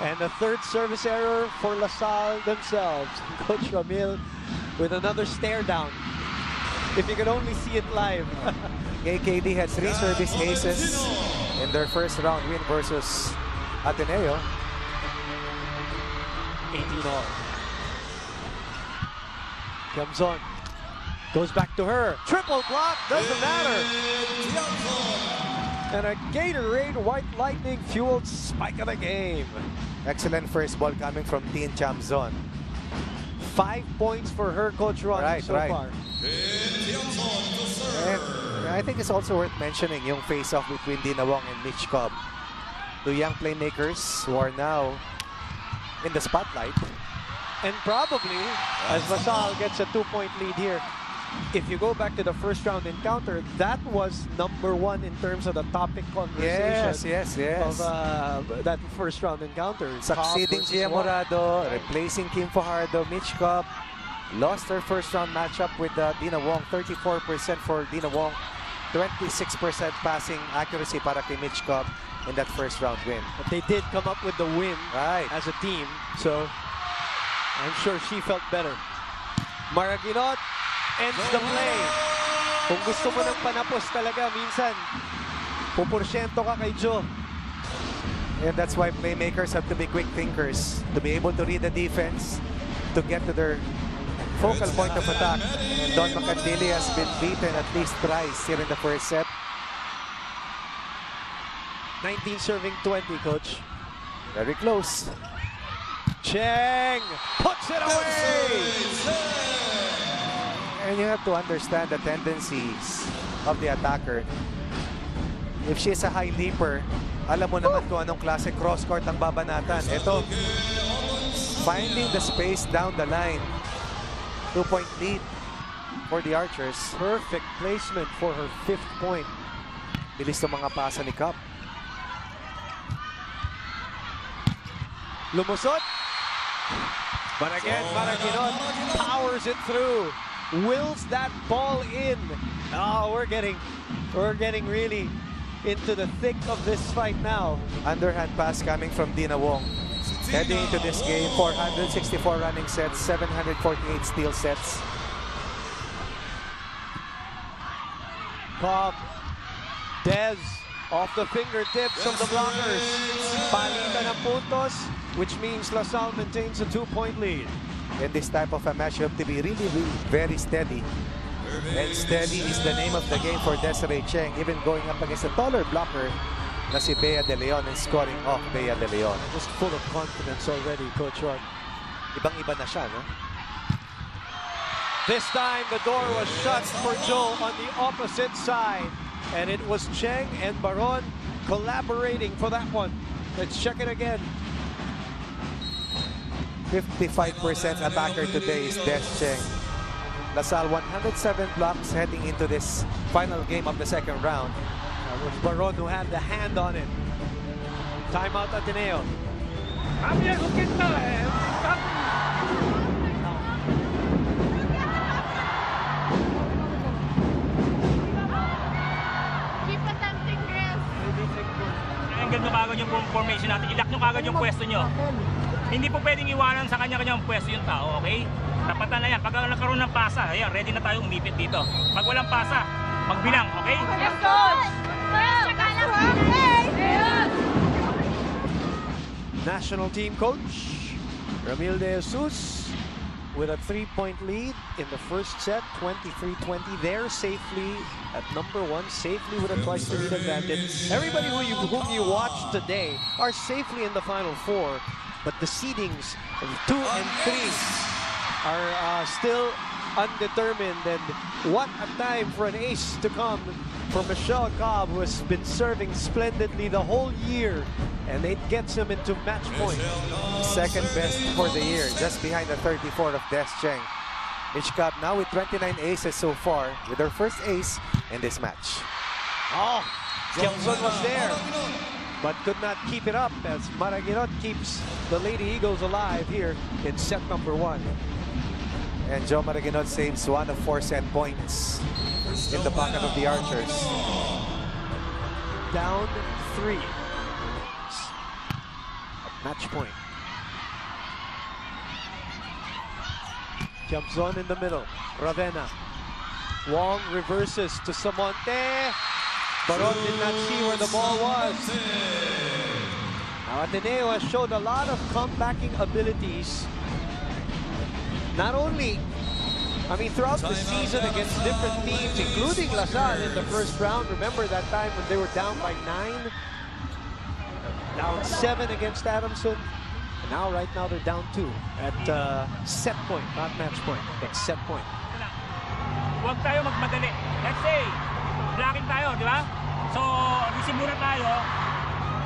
[SPEAKER 1] And a third service error for LaSalle themselves. Coach Ramil with another stare down. If you could only see it live.
[SPEAKER 5] KKD had three service aces in their first round win versus Ateneo.
[SPEAKER 1] 18 all. Comes on. Goes back to her. Triple block, doesn't matter. And a Gatorade White Lightning fueled spike of the game.
[SPEAKER 5] Excellent first ball coming from Tin Tiamzon.
[SPEAKER 1] Five points for her, Coach Ron,
[SPEAKER 5] Right,
[SPEAKER 1] so
[SPEAKER 5] right.
[SPEAKER 1] far.
[SPEAKER 5] And I think it's also worth mentioning yung face-off between Deanna Wong and Mitch Cobb. Two young playmakers who are now in the spotlight.
[SPEAKER 1] And probably, as La Salle gets a two-point lead here, if you go back to the first round encounter, that was number one in terms of the topic conversation
[SPEAKER 5] Yes, yes, yes.
[SPEAKER 1] of uh, that first round encounter.
[SPEAKER 5] Succeeding
[SPEAKER 1] Jia.
[SPEAKER 5] Morado, replacing Kim Fajardo, Mitch Cobb. Lost her first round matchup with uh, Deanna Wong. 34% for Deanna Wong. 26% passing accuracy para kay Mitch Cobb in that first round win.
[SPEAKER 1] But they did come up with the win
[SPEAKER 5] Right.
[SPEAKER 1] as a team, so I'm sure she felt better. Maraginot ends the play. Kung gusto mo ng panapos talaga, minsan, puporsyento ka kay Joe.
[SPEAKER 5] And that's why playmakers have to be quick thinkers to be able to read the defense, to get to their focal point of attack. And Don Macandili has been beaten at least thrice here in the first set.
[SPEAKER 1] 19 serving 20, coach.
[SPEAKER 5] Very close.
[SPEAKER 1] Cheng puts it away.
[SPEAKER 5] And you have to understand the tendencies of the attacker. If she's a high leaper, alam mo naman kung anong klase cross-court ang babanatan. Ito, finding the space down the line. Two-point lead for the Archers.
[SPEAKER 1] Perfect placement for her fifth point.
[SPEAKER 5] Bilis ng mga pasa ni Cobb.
[SPEAKER 1] Lumusot. But again, Maraguinot oh. powers it through. Wills that ball in. Oh, we're getting, we're getting really into the thick of this fight now.
[SPEAKER 5] Underhand pass coming from Deanna Wong. Heading into this game, 464 running sets, 748 steal sets.
[SPEAKER 1] Cobb, Des, off the fingertips of the blockers. Palitan ng puntos, which means LaSalle maintains a two-point lead.
[SPEAKER 5] In this type of a match, you have to be really, really very steady. And steady is the name of the game for Desiree Cheng, even going up against a taller blocker na si Bea De Leon and scoring off Bea De Leon.
[SPEAKER 1] Just full of confidence already, Coach Ron.
[SPEAKER 5] Ibang-iba na siya, no?
[SPEAKER 1] This time, the door was shut for Jho on the opposite side. And it was Cheng and Baron collaborating for that one. Let's check it again.
[SPEAKER 5] 55% attacker today is Des Cheng. La Salle 107 blocks heading into this final game of the second round.
[SPEAKER 1] That was Baron who had the hand on it. Timeout Ateneo.
[SPEAKER 10] Kami ang hukit na eh.
[SPEAKER 9] Keep attempting, Chris.
[SPEAKER 12] Ang ganda kagad yung formation natin. Ilak nyo kagad yung pwesto nyo. Hindi po pwedeng iwanan sa kanya-kanyang pwesto yung tao, okay? Tapatan na yan. Pag nagkaroon ng pasa, ayan, ready na tayo umipit dito. Pag walang pasa, magbilang, okay?
[SPEAKER 9] Yes, coach!
[SPEAKER 1] National team coach Ramil De Jesus with a three-point lead in the first set, 23-20. There safely at number one, safely with a twice to lead advantage. Everybody who you, whom you watched today are safely in the final four, but the seedings of two and three are uh, still undetermined. And what a time for an ace to come for Michelle Cobb, who has been serving splendidly the whole year. And it gets him into match point.
[SPEAKER 5] Second best for the year, just behind the 34 of Des Cheng. Mitch Cobb now with 29 aces so far, with her first ace in this match.
[SPEAKER 1] Oh, Kelson was there, but could not keep it up as Maraguinot keeps the Lady Eagles alive here in set number one.
[SPEAKER 5] And Jho Maraguinot saves one of four set points in the pocket of the Archers.
[SPEAKER 1] Down three. Match point. Jumps on in the middle. Ravena. Wong reverses to Samonte. Baron did not see where the ball was. Now Ateneo has showed a lot of comebacking abilities. Not only I mean, throughout the season against different teams, including LaSalle in the first round. Remember that time when they were down by nine? Down seven against Adamson. And now, right now, they're down two at uh, set point, not match point, but set point.
[SPEAKER 12] Huwag tayo magmadali. Let's say, blocking tayo, di ba? So, receive muna tayo.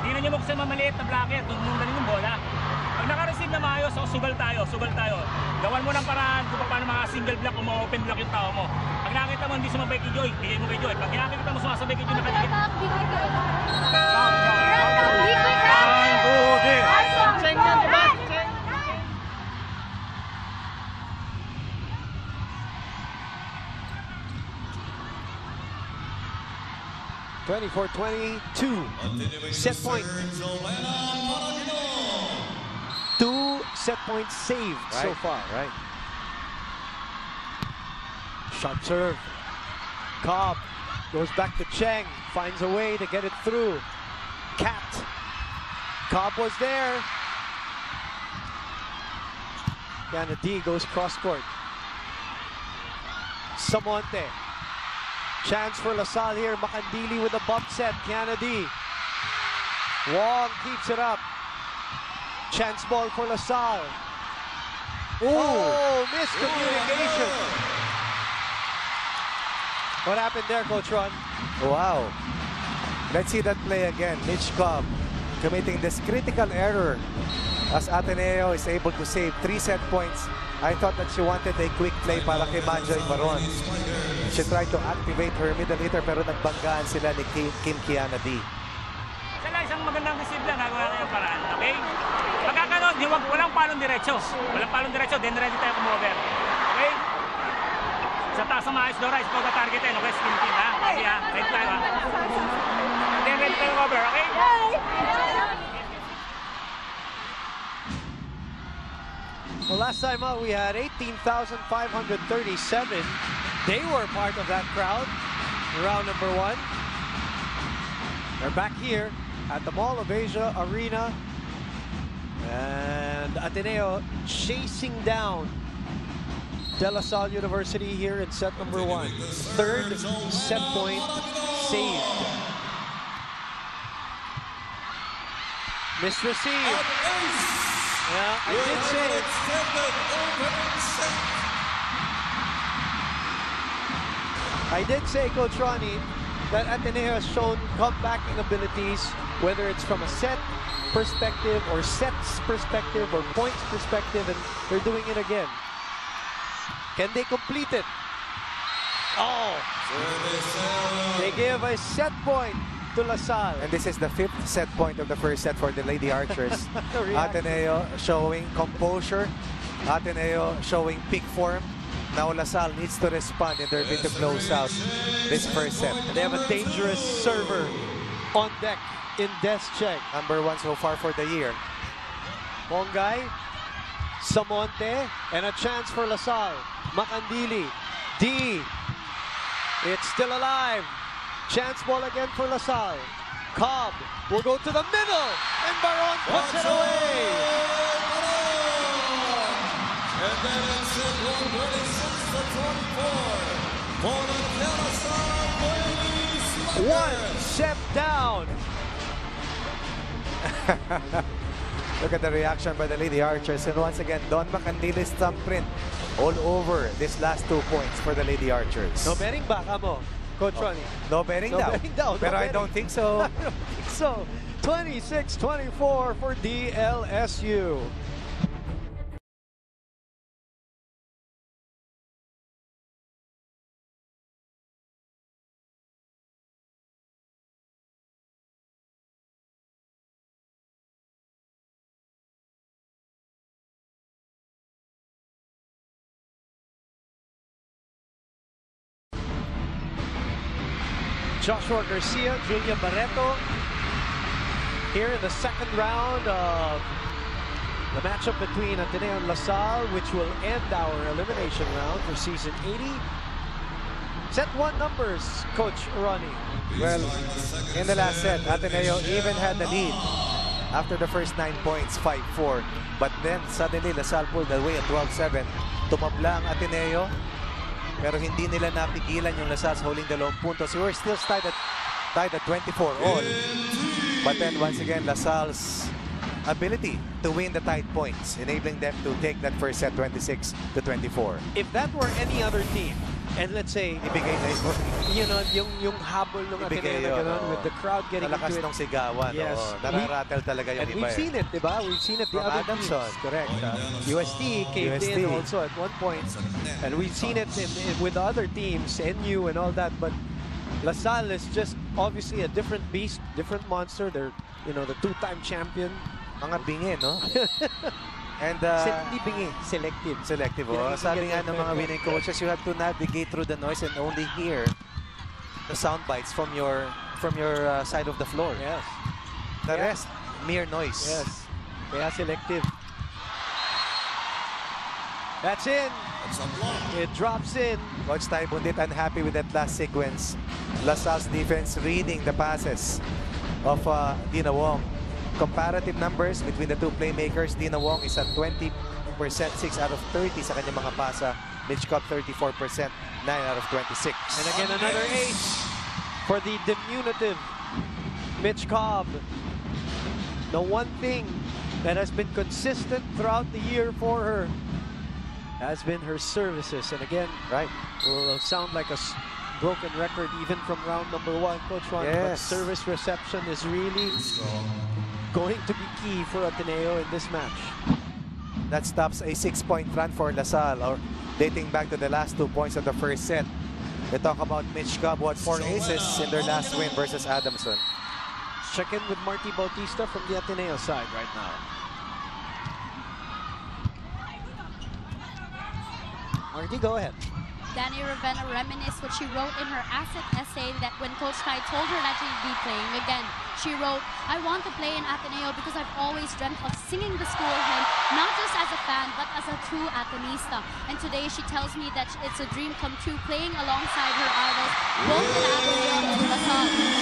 [SPEAKER 12] Hindi na niyo buksan mamaliit na bracket. Doon muna yung bola. Pag naka-receive na maayos, so sugal tayo, sugal tayo. Gawan mo ng paraan kung paano mga single block o mga open block yung tao mo. Pag nakita mo hindi sumabay kay Joy, bigay mo kay Joy. Pag nakita mo sumasabay kay Joy?
[SPEAKER 10] Cheng.
[SPEAKER 1] Twenty-four, twenty-two. Set point. Two set points saved so far.
[SPEAKER 5] Right.
[SPEAKER 1] Shot serve. Cobb goes back to Cheng. Finds a way to get it through. Kat. Cobb was there. Yana D goes cross court. Samonte. Chance for LaSalle here. Macandili with a bump set. Kianna Dy. Wong keeps it up. Chance ball for LaSalle. Oh, miscommunication. What happened there, Coach Ron?
[SPEAKER 5] Wow. Let's see that play again. Mitch Cobb committing this critical error as Ateneo is able to save three set points. I thought that she wanted a quick play para kay Manjoy Baron. She tried to activate her middle hitter pero nagbanggaan sila ni Kim, Kim Kiana D.
[SPEAKER 12] wag, walang palong diretso. Walang palong diretso, then ready tayo kumover. Okay? Sa taas ng maayos, Dora, target eh, okay? Skin team, ha? Sige, ha? Ready tayo, ha? Then ready tayo cover, okay?
[SPEAKER 1] Well, last time out, we had 18,537. They were part of that crowd. Round number one. They're back here at the Mall of Asia Arena. And Ateneo chasing down De La Salle University here in set number one. Third set point saved. Misreceived. Yeah, I did say it. I did say, Coach Ronnie, that Ateneo has shown comebacking abilities, whether it's from a set perspective or sets perspective or points perspective, and they're doing it again. Can they complete it? Oh! They give a set point to LaSalle.
[SPEAKER 5] And this is the fifth set point of the first set for the Lady Archers. Ateneo showing composure. Ateneo showing peak form. Now LaSalle needs to respond in their bid to close out this first set.
[SPEAKER 1] And they have a dangerous server on deck in Des Cheng,
[SPEAKER 5] Number one so far for the year.
[SPEAKER 1] Ponggay, Samonte, and a chance for LaSalle. Macandili, D. It's still alive. Chance ball again for LaSalle. Cobb will go to the middle, and Baron puts it away.
[SPEAKER 7] And then it's at 126 to 24 for the Kennesaw Ladies.
[SPEAKER 1] One step down.
[SPEAKER 5] Look at the reaction by the Lady Archers. And once again, Dawn Macandili's thumbprint all over this last two points for the Lady Archers.
[SPEAKER 1] No betting baka mo, Coach oh, Ronnie.
[SPEAKER 5] No betting
[SPEAKER 1] No betting daw, no
[SPEAKER 5] Pero I don't think so.
[SPEAKER 1] I don't think so. 26-24 for DLSU. Joshua Garcia, Julia Barreto here in the second round of the matchup between Ateneo and LaSalle, which will end our elimination round for season 80. Set one numbers, Coach Ronnie.
[SPEAKER 5] Well, in the last set, Ateneo even had the lead after the first nine points, 5-4. But then suddenly LaSalle pulled away at 12-7. Tumabla ang Ateneo. Pero hindi nila napigilan yung Lasal sa huling dalawang puntos. We were still tied at, tied at 24 all. But then once again, Lasal's ability to win the tied points, enabling them to take that first set 26 to 24.
[SPEAKER 1] If that were any other team, and let's say,
[SPEAKER 5] Ibigay na yun.
[SPEAKER 1] you know, yung, yung habol ng
[SPEAKER 5] Ibigay
[SPEAKER 1] Ateneo na
[SPEAKER 5] yun,
[SPEAKER 1] ganun,
[SPEAKER 5] oo.
[SPEAKER 1] with the crowd getting
[SPEAKER 5] Nalakas
[SPEAKER 1] into
[SPEAKER 5] ng
[SPEAKER 1] it.
[SPEAKER 5] sigawan.
[SPEAKER 1] Yes.
[SPEAKER 5] oo. Nararattle talaga yung
[SPEAKER 1] And
[SPEAKER 5] iba.
[SPEAKER 1] we've
[SPEAKER 5] eh.
[SPEAKER 1] seen it, di ba? We've seen it the
[SPEAKER 5] From
[SPEAKER 1] other
[SPEAKER 5] Adamson.
[SPEAKER 1] teams. Correct. Uh, UST caved
[SPEAKER 5] UST.
[SPEAKER 1] in also at one point. And we've seen it in, in- with other teams, NU and all that. But LaSalle is just obviously a different beast, different monster. They're, you know, the two-time champion.
[SPEAKER 5] Mga bingi, no? And uh,
[SPEAKER 1] Se- Hindi selective.
[SPEAKER 5] selective. Oh.
[SPEAKER 1] Yeah,
[SPEAKER 5] Sabi
[SPEAKER 1] you
[SPEAKER 5] nga ng
[SPEAKER 1] the-
[SPEAKER 5] mga winning coaches, you have to navigate through the noise and only hear the sound bites from your from your uh, side of the floor.
[SPEAKER 1] Yes.
[SPEAKER 5] The
[SPEAKER 1] Yeah.
[SPEAKER 5] rest, mere noise.
[SPEAKER 1] Yes. They are selective. That's in. It drops in.
[SPEAKER 5] Coach Tai Bundit unhappy with that last sequence. LaSalle's defense reading the passes of uh, Deanna Wong. Comparative numbers between the two playmakers, Deanna Wong is at 20%, 6 out of 30 sa kanyang mga pasa. Mitch Cobb 34%, 9 out of 26.
[SPEAKER 1] And again, another ace for the diminutive Mitch Cobb. The one thing that has been consistent throughout the year for her has been her services. And again,
[SPEAKER 5] right,
[SPEAKER 1] will sound like a broken record even from round number one, Coach Juan. But service reception is really going to be key for Ateneo in this match.
[SPEAKER 5] That stops a six-point run for LaSalle, or dating back to the last two points of the first set. They talk about Mitch Cobb, who had four aces in their last win versus Adamson.
[SPEAKER 1] Check in with Marty Bautista from the Ateneo side right now. Marty, go ahead.
[SPEAKER 8] Dani Ravena reminisced what she wrote in her ACET essay that when Coach Tai told her that she'd be playing again. She wrote, I want to play in Ateneo because I've always dreamt of singing the school hymn, not just as a fan, but as a true Atenista. And today she tells me that it's a dream come true playing alongside her idols, both in Ateneo and.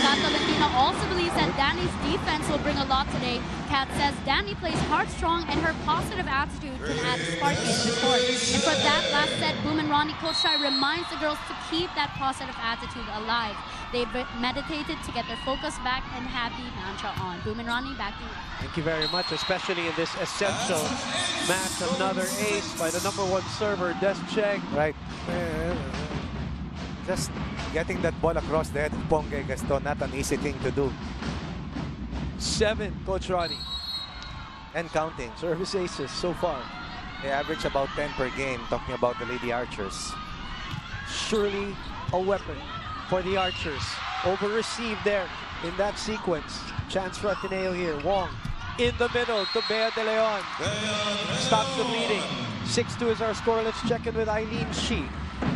[SPEAKER 8] Kat Tolentino also believes that Dani's defense will bring a lot today. Kat says Dani plays hard strong and her positive attitude can add spark in the court. And for that last set, Boom and Ronnie Coach Tai reminds the girls to keep that positive attitude alive. They meditated to get their focus back and happy mantra on. Boom and Ronnie, back to you.
[SPEAKER 1] Thank you very much, especially in this essential match. Another ace by the number one server, Des Cheng.
[SPEAKER 5] Right. Uh, just getting that ball across the head of Ponggay Gaston, not an easy thing to do.
[SPEAKER 1] Seven, Coach Ronnie.
[SPEAKER 5] And counting.
[SPEAKER 1] Service aces so far.
[SPEAKER 5] They average about 10 per game, talking about the Lady Archers.
[SPEAKER 1] Surely a weapon for the Archers. Over received there in that sequence. Chance for Ateneo here. Wong in the middle to Bea De Leon. Stops the bleeding. 6-2 is our score. Let's check in with Eileen Shi.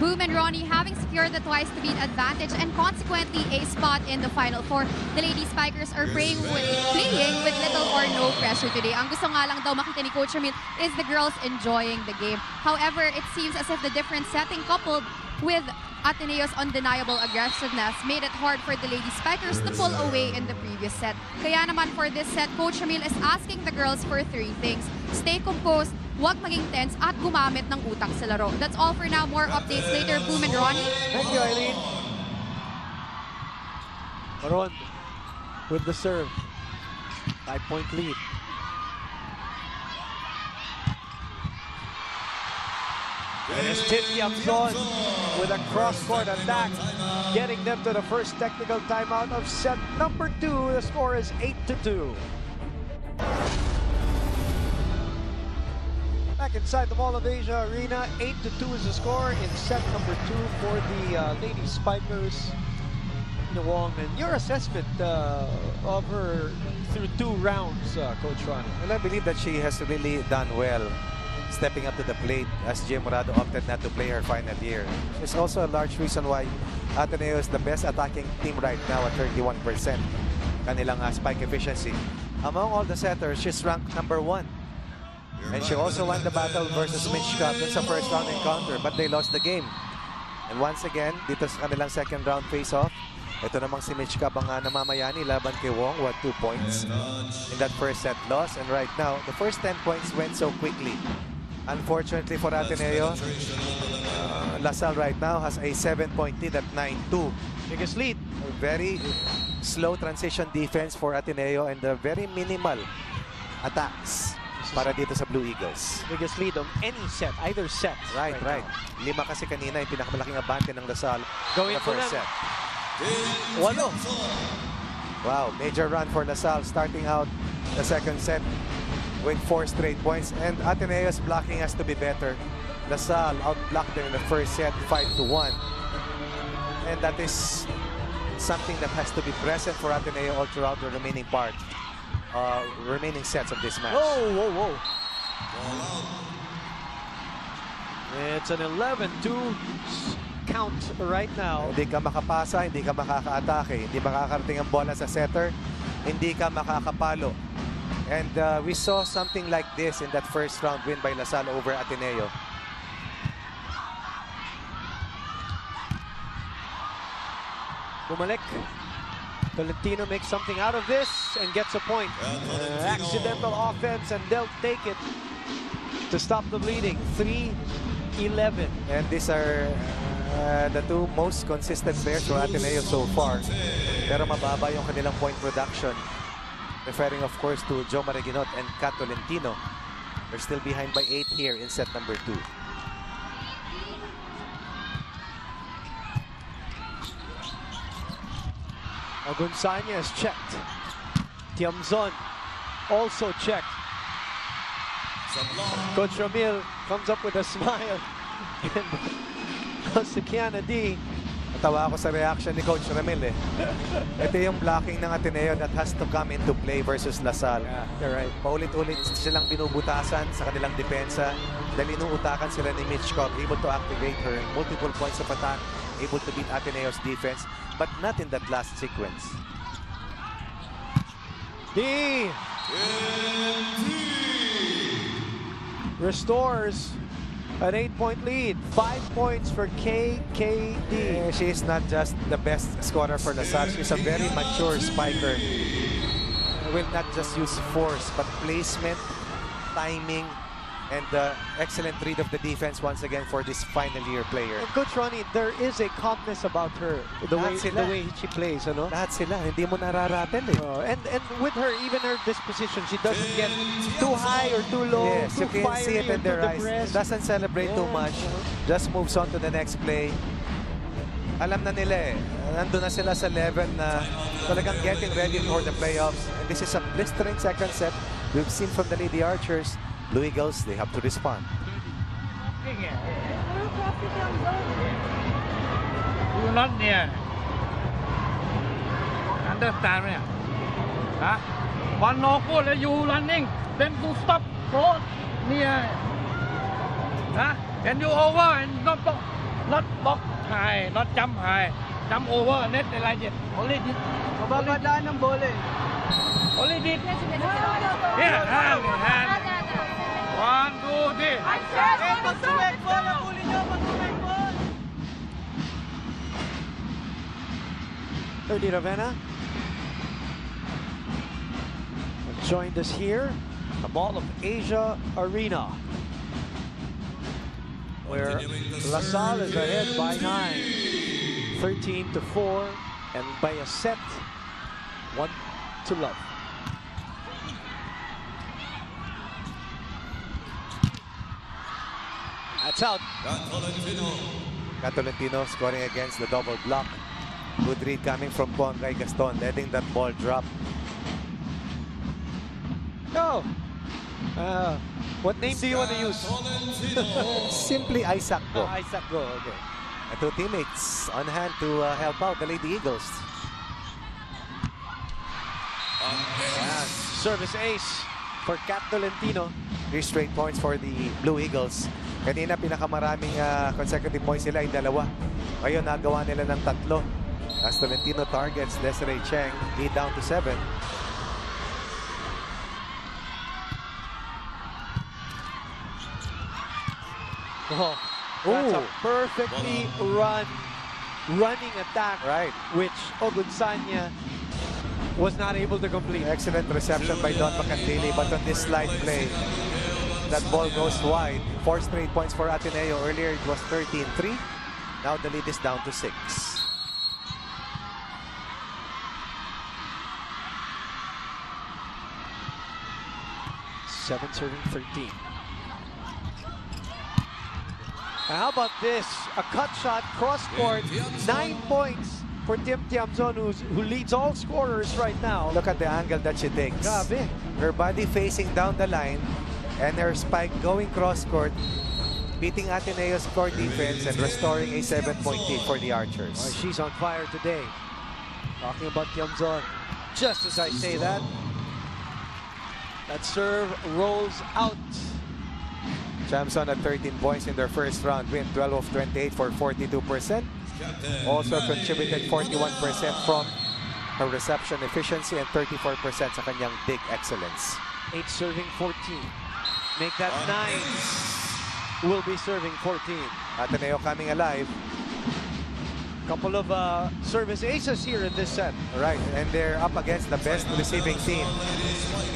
[SPEAKER 9] Boom and Ronnie having secured the twice to beat advantage and consequently a spot in the Final Four. The Lady Spikers are playing with, playing with little or no pressure today. Ang gusto nga lang daw makita ni Coach Ramil is the girls enjoying the game. However, it seems as if the different setting coupled with Ateneo's undeniable aggressiveness made it hard for the Lady Spikers to pull away in the previous set. Kaya naman for this set, Coach Ramil is asking the girls for three things. Stay composed, huwag maging tense, at gumamit ng utak sa laro. That's all for now. More updates later. Boom and Ronnie.
[SPEAKER 1] Thank you, Eileen. Maron with the serve. Five-point lead. And it's Tin with a cross-court attack, getting them to the first technical timeout of set number two. The score is 8 to 2. Back inside the Mall of Asia Arena, 8 to 2 is the score in set number two for the uh, Lady Spikers. Wong, and your assessment uh, of her through two rounds, uh, Coach Ronnie.
[SPEAKER 5] Well, I believe that she has really done well stepping up to the plate as Jim Morado opted not to play her final year. It's also a large reason why Ateneo is the best attacking team right now at 31%. Kanilang uh, spike efficiency. Among all the setters, she's ranked number one. And she also won the battle versus Mitch Cup in sa first round encounter, but they lost the game. And once again, dito sa kanilang second round face-off, ito namang si Mitch Cup ang uh, namamayani laban kay Wong, who had two points in that first set loss. And right now, the first 10 points went so quickly. Unfortunately for Ateneo, uh, LaSalle right now has a 7-point lead at 9-2.
[SPEAKER 1] Biggest lead.
[SPEAKER 5] A very slow transition defense for Ateneo and uh, very minimal attacks para dito sa Blue Eagles.
[SPEAKER 1] Biggest lead on any set, either set.
[SPEAKER 5] Right, right.
[SPEAKER 1] now.
[SPEAKER 5] Lima kasi kanina yung pinakamalaking abante ng LaSalle
[SPEAKER 1] Gawin
[SPEAKER 5] the first set.
[SPEAKER 1] Walo.
[SPEAKER 5] Wow, major run for LaSalle starting out the second set with four straight points. And Ateneo's blocking has to be better. LaSalle outblocked them in the first set, 5 to 1. And that is something that has to be present for Ateneo all throughout the remaining part, uh, remaining sets of this match.
[SPEAKER 1] Whoa, whoa, whoa. It's an 11-2 count right now.
[SPEAKER 5] Hindi ka makapasa, hindi ka makaka-atake, hindi makakarating ang bola sa setter, hindi ka makakapalo. And uh, we saw something like this in that first round win by LaSalle over Ateneo.
[SPEAKER 1] Bumalik. Tolentino makes something out of this and gets a point. Uh, accidental offense and they'll take it to stop the bleeding. 3-11.
[SPEAKER 5] And these are uh, the two most consistent players for Ateneo so far. Pero mababa yung kanilang point production. Referring of course to Jho Maraguinot and Kat Tolentino. They're still behind by 8 here in set number 2.
[SPEAKER 1] Ogunsanya is checked. Tiamzon also checked. Coach Ramil comes up with a smile. and goes to Kianna Dy.
[SPEAKER 5] Natawa ako sa reaction ni Coach Ramil eh. Ito yung blocking ng Ateneo that has to come into play versus LaSalle.
[SPEAKER 1] Yeah, you're right.
[SPEAKER 5] Paulit-ulit silang binubutasan sa kanilang depensa. Dahil inuutakan sila ni Mitch Cobb, able to activate her multiple points of attack, able to beat Ateneo's defense, but not in that last sequence.
[SPEAKER 1] D restores an eight-point lead. Five points for KKD.
[SPEAKER 5] Eh, she is not just the best scorer for LaSalle. She's a very mature spiker. Will not just use force, but placement, timing, and the excellent read of the defense once again for this final year player.
[SPEAKER 1] And Coach Ronnie, there is a calmness about her, the way,
[SPEAKER 5] sila.
[SPEAKER 1] the way she plays, ano?
[SPEAKER 5] Lahat sila, hindi mo nararatel eh.
[SPEAKER 1] Uh, and and with her, even her disposition, she doesn't get too high or too low,
[SPEAKER 5] Yes,
[SPEAKER 1] too
[SPEAKER 5] you can see it in their eyes.
[SPEAKER 1] depressed.
[SPEAKER 5] Doesn't celebrate too much. Just moves on to the next play. Alam na nila eh. Nandun na sila sa level na talagang getting ready for the playoffs. And this is a blistering second set. We've seen from the Lady Archers. Blue Eagles, they have to respond.
[SPEAKER 10] You not near. Understand me? Huh? One no good and you running, then you stop so near. Huh? Then you over and not block, not block high, not jump high. Jump over, net like it. Only this. Mababadaan ng bola Only this. Here, hand, hand. One, two, three.
[SPEAKER 1] Ernie Ravena joined us here, the ball of Asia Arena, where LaSalle is ahead by nine, 13 to 4, and by a set, 1 to love. That's out.
[SPEAKER 5] Kat Tolentino scoring against the double block. Good read coming from Ponggay Gaston, letting that ball drop.
[SPEAKER 1] No. Uh, what name do you want to use?
[SPEAKER 5] Simply Isaac Go.
[SPEAKER 1] Ah, Isaac Go, okay.
[SPEAKER 5] And two teammates on hand to uh, help out the Lady Eagles.
[SPEAKER 1] Service ace for Kat Tolentino.
[SPEAKER 5] Three straight points for the Blue Eagles. Kanina pinakamaraming uh, consecutive points sila ay dalawa. Ngayon nagawa nila ng tatlo. As Tolentino targets Desiree Cheng, lead down to seven.
[SPEAKER 1] Oh, that's a
[SPEAKER 5] Ooh.
[SPEAKER 1] perfectly run, running attack,
[SPEAKER 5] Right.
[SPEAKER 1] which Ogunsanya was not able to complete.
[SPEAKER 5] Excellent reception by Don Macandili, but on this slide play, that ball goes wide. Four straight points for Ateneo. Earlier it was 13-3. Now the lead is down to six.
[SPEAKER 1] Seven serving 13. And how about this? A cut shot, cross court, nine points for Tin Tiamzon, who's, who leads all scorers right now.
[SPEAKER 5] Look at the angle that she takes.
[SPEAKER 1] Grabe.
[SPEAKER 5] Her body facing down the line and her spike going cross court, beating Ateneo's core defense and restoring a seven-point lead for the Archers.
[SPEAKER 1] She's on fire today. Talking about Tiamzon. Just as I say that, that serve rolls out.
[SPEAKER 5] Samson at 13 points in their first round win, 12 of 28 for 42%. Also contributed 41% from her reception efficiency and 34% sa kanyang dig excellence.
[SPEAKER 1] Eight serving 14. Make that nine. Will be serving 14.
[SPEAKER 5] Ateneo coming alive.
[SPEAKER 1] Couple of uh, service aces here in this set.
[SPEAKER 5] Right, and they're up against the best receiving team,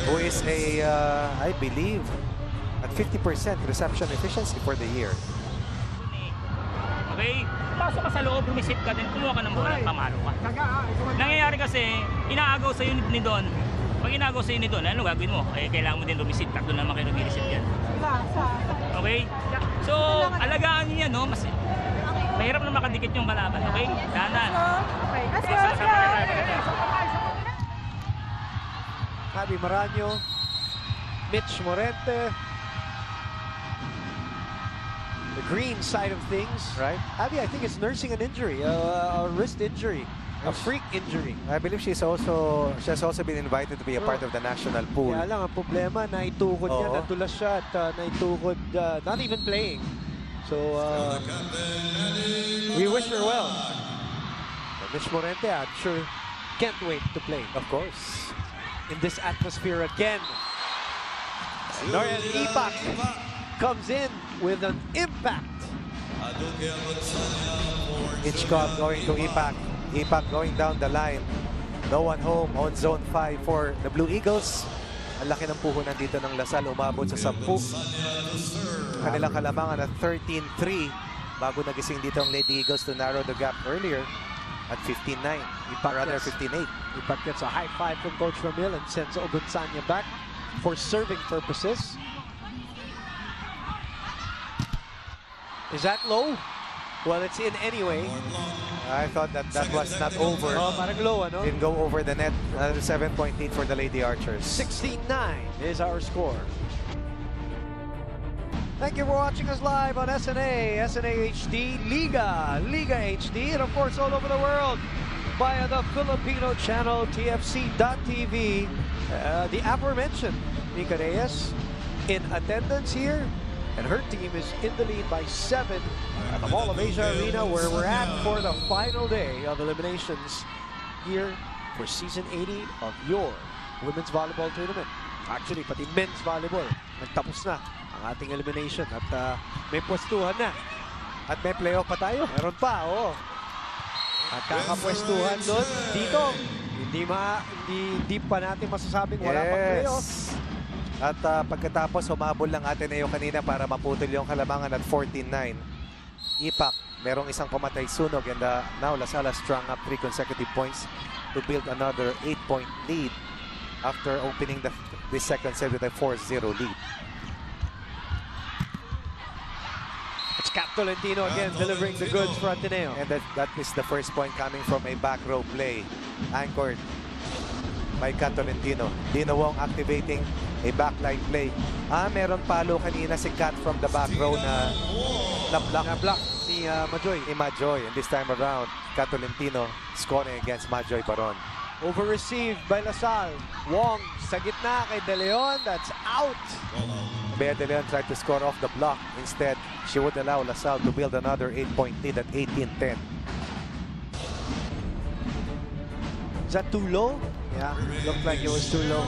[SPEAKER 5] who is a, uh, I believe, at 50% reception efficiency for the year.
[SPEAKER 12] Okay? Pasok ka sa loob, rumisip ka din, kumuha ka ng bola at pamalo ka. Nangyayari kasi, inaagaw sa'yo ni Don. Pag inaagaw sa'yo ni Don, ano gagawin mo? Eh, kailangan mo din rumisip. Tatlo naman kayo rumisip yan. Okay? So, alagaan niyo yan, no? Mas, mahirap na makadikit yung kalaban, okay? Dahan-dahan.
[SPEAKER 2] Let's go, let's go!
[SPEAKER 1] Javi Maraño, Mitch Morente. The green side of things.
[SPEAKER 5] Right.
[SPEAKER 1] Javi, I think is nursing an injury, uh, a wrist injury, a freak injury.
[SPEAKER 5] I believe she's also she has also been invited to be a part of the national pool.
[SPEAKER 1] Kaya lang, ang problema, naitukod niya,
[SPEAKER 5] Oo.
[SPEAKER 1] natulas siya at uh, naitukod, uh, not even playing. So, uh, we wish her well. But Mitch Morente, I'm sure, can't wait to play.
[SPEAKER 5] Of course.
[SPEAKER 1] In this atmosphere again. Noriel Ipak comes in with an impact.
[SPEAKER 5] Hitchcock going to Ipak. Ipak going down the line. No one home on zone 5 for the Blue Eagles. Ang laki ng puhunan dito ng Lasal, umabot sa 10. Kanilang kalamangan at 13-3 bago nagising dito ang Lady Eagles to narrow the gap earlier at 15-9.
[SPEAKER 1] Ipak
[SPEAKER 5] Rather
[SPEAKER 1] gets-
[SPEAKER 5] 15-8.
[SPEAKER 1] Ipak gets a high five from Coach Ramil and sends Obunsanya back for serving purposes. Is that low? Well, it's in anyway.
[SPEAKER 5] I thought that that was not over.
[SPEAKER 1] Oh, parang low, ano?
[SPEAKER 5] Didn't go over the net. 7-point lead for the Lady Archers.
[SPEAKER 1] 16-9 is our score. Thank you for watching us live on S+A, S+A HD, Liga, Liga HD, and of course all over the world via the Filipino channel TFC.tv. Uh, the aforementioned Mika Reyes in attendance here, and her team is in the lead by seven at the Mall of Asia Arena, where we're at for the final day of eliminations here for season 80 of your women's volleyball tournament. Actually, pati men's volleyball, nagtapos na ang ating elimination at uh, may pwestuhan na.
[SPEAKER 5] At may playoff pa tayo.
[SPEAKER 1] Meron pa, oo. At kakapwestuhan doon, dito, hindi, ma, hindi, hindi pa natin masasabing wala pang playoff.
[SPEAKER 5] At ah, pagkatapos, humabol lang Ateneo kanina para maputol yung kalamangan at 14-9. Ipak, merong isang pumatay sunog and uh, now Lasala strung up three consecutive points to build another 8-point lead after opening the, the second set with a 4-0 lead.
[SPEAKER 1] It's Cap Tolentino again delivering the goods for Ateneo.
[SPEAKER 5] And that, that is the first point coming from a back row play anchored by Kat Tolentino. Dino Wong activating a backline play. Ah, meron palo kanina si Kat from the back row na na-block.
[SPEAKER 1] Na-block ni uh, Majoy.
[SPEAKER 5] Ni Majoy. And this time around, Kat Tolentino scoring against Majoy Baron.
[SPEAKER 1] Over-received by Lasal. Wong sa gitna kay De Leon. That's out.
[SPEAKER 5] Bea De Leon tried to score off the block. Instead, she would allow LaSalle to build another 8-point lead at 18-10.
[SPEAKER 1] Is that too low? Yeah, looked like it was too low.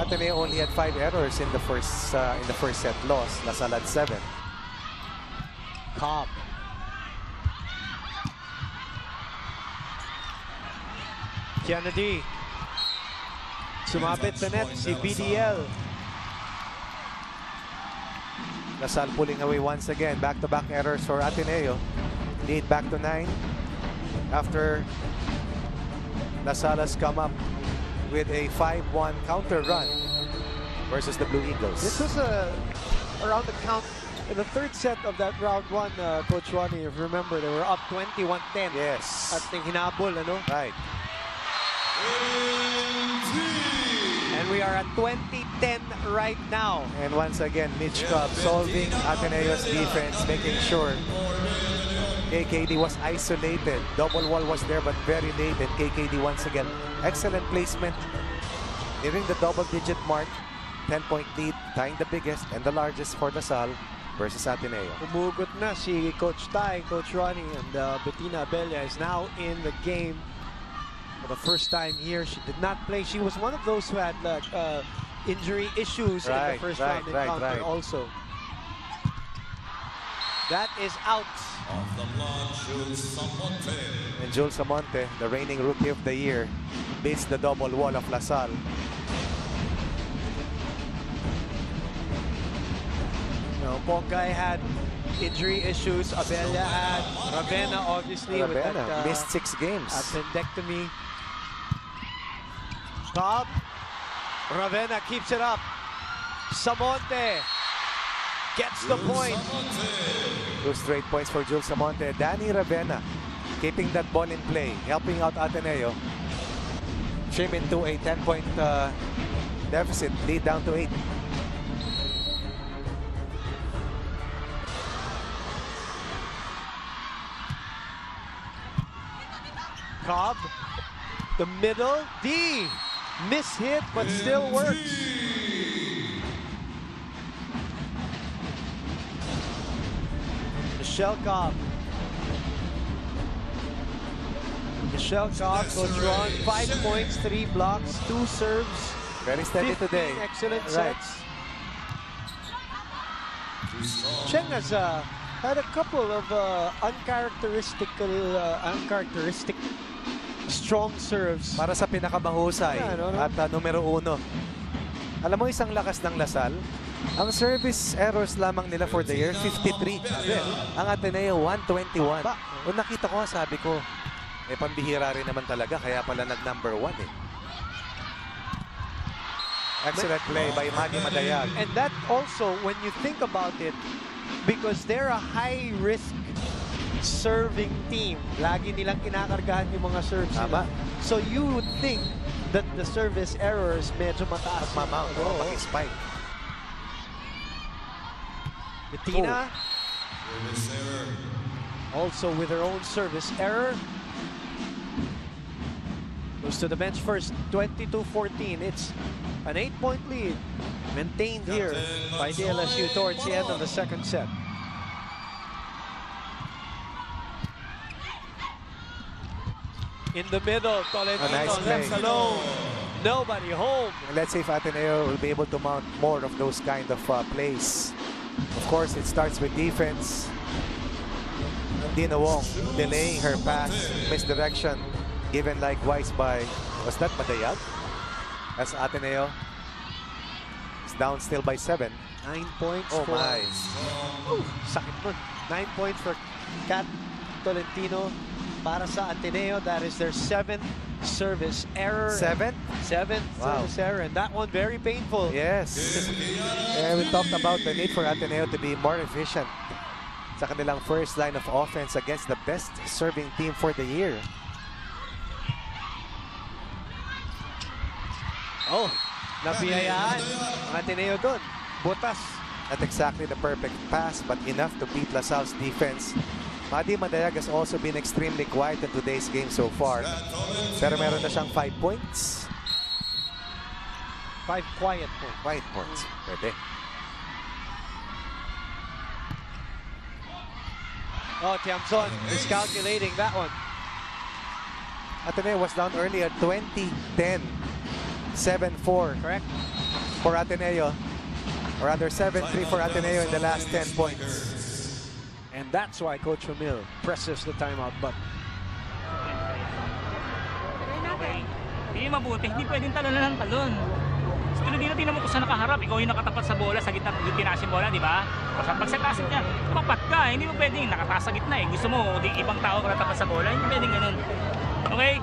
[SPEAKER 5] Ateneo only had five errors in the first uh, in the first set loss. LaSalle had seven.
[SPEAKER 1] Cobb. Kennedy. Sumabit sa net si BDL.
[SPEAKER 5] Pulling away once again. Back-to-back errors for Ateneo. lead back to nine after Lasalas come up with a 5-1 counter run versus the Blue Eagles.
[SPEAKER 1] This was a, around the count in the third set of that round one, uh, Coach Ronnie, if you remember, they were up 21-10.
[SPEAKER 5] Yes.
[SPEAKER 1] At yung hinabol, ano?
[SPEAKER 5] Right.
[SPEAKER 1] And we are at 20-10 right now.
[SPEAKER 5] And once again, Mitch Cobb solving Ateneo's defense, making sure KKD was isolated. Double wall was there, but very late. And KKD once again, excellent placement. Nearing the double-digit mark. 10-point lead, tying the biggest and the largest for La Salle versus Ateneo.
[SPEAKER 1] Umugot na si Coach Tai, Coach Ronnie, and uh, Bettina Abella is now in the game for the first time here. She did not play. She was one of those who had like, uh, injury issues in the first
[SPEAKER 5] right,
[SPEAKER 1] round
[SPEAKER 5] right,
[SPEAKER 1] encounter
[SPEAKER 5] right.
[SPEAKER 1] also. That is out.
[SPEAKER 7] Of the block, Jules Samonte.
[SPEAKER 5] And Jules Samonte, the reigning Rookie of the Year, beats the double wall of La Salle.
[SPEAKER 1] You know, Ponggay had injury issues. Abella had. Ravena, obviously, with
[SPEAKER 5] Ravena
[SPEAKER 1] that uh,
[SPEAKER 5] missed six games.
[SPEAKER 1] appendectomy. Stop. Ravena keeps it up. Samonte gets the point.
[SPEAKER 5] Two straight points for Jules Samonte. Dani Ravena keeping that ball in play, helping out Ateneo. Trim into a 10-point uh, deficit, lead down to 8.
[SPEAKER 1] Cobb, the middle, D, miss hit, but still works. Michelle Cobb. Michelle Cobb, Coach Ron, five points, three blocks, two serves.
[SPEAKER 5] Very steady
[SPEAKER 1] 15
[SPEAKER 5] today.
[SPEAKER 1] Excellent
[SPEAKER 5] Right.
[SPEAKER 1] sets. Cheng has uh, had a couple of uh, uncharacteristic, uh, uncharacteristic strong serves.
[SPEAKER 5] Para sa pinakamahusay
[SPEAKER 1] Yeah, no, no.
[SPEAKER 5] at uh, numero uno. Alam mo isang lakas ng Lasal, ang service errors lamang nila for the year, 53. Ang Ateneo, 121. Kung nakita ko, sabi ko, eh pambihira rin naman talaga, kaya pala nag-number one eh. Excellent play by Maggie Madayag.
[SPEAKER 1] And that also, when you think about it, because they're a high-risk serving team, lagi nilang kinakargahan yung mga serves
[SPEAKER 5] Tama.
[SPEAKER 1] nila. So you would think that the service errors medyo mataas.
[SPEAKER 5] Mamount,
[SPEAKER 1] Oo.
[SPEAKER 5] Oh,
[SPEAKER 1] Bettina also with her own service error. Goes to the bench first, 22-14. It's an eight-point lead maintained here by the LSU towards the end of the second set. In the middle, Tolentino
[SPEAKER 5] A nice
[SPEAKER 1] left alone. Nobody home.
[SPEAKER 5] And let's see if Ateneo will be able to mount more of those kind of uh, plays. Of course, it starts with defense. Dina Wong delaying her pass, misdirection, given likewise by, was that Madayag? As Ateneo is down still by seven.
[SPEAKER 1] Nine points
[SPEAKER 5] Oh
[SPEAKER 1] for...
[SPEAKER 5] my.
[SPEAKER 1] Ooh, sakit nun. Nine points for Kat Tolentino para sa Ateneo. That is their seventh service error.
[SPEAKER 5] Seven?
[SPEAKER 1] Seventh
[SPEAKER 5] Wow.
[SPEAKER 1] service error. And that one very painful.
[SPEAKER 5] Yes. And we talked about the need for Ateneo to be more efficient sa kanilang first line of offense against the best serving team for the year.
[SPEAKER 1] Oh, nabiyayaan ang Ateneo doon. Butas.
[SPEAKER 5] Not exactly the perfect pass, but enough to beat LaSalle's defense. Maddie Madayag has also been extremely quiet in today's game so far. Pero meron na siyang 5 points.
[SPEAKER 1] Five quiet points.
[SPEAKER 5] Quiet points. Mm. Pwede.
[SPEAKER 1] Oh, Tiamzon miscalculating that one.
[SPEAKER 5] Ateneo was down earlier 20-10. 7-4
[SPEAKER 1] Correct.
[SPEAKER 5] for Ateneo. Or rather 7-3 for Ateneo in the last 10 points.
[SPEAKER 1] And that's why Coach Ramil presses the timeout button.
[SPEAKER 12] Okay. Hindi mabuti. Hindi pwedeng talon na ng talon. Nila dito tingnan mo kung saan nakaharap. Ikaw yung nakatapat sa bola, sa gitna, yung tinaas yung bola, di ba? O sa pag sa taas niya, tumapat ka. Hindi mo pwedeng nakataas sa gitna eh. Gusto mo, di ibang tao ka natapat sa bola. Hindi pwedeng ganun. Okay?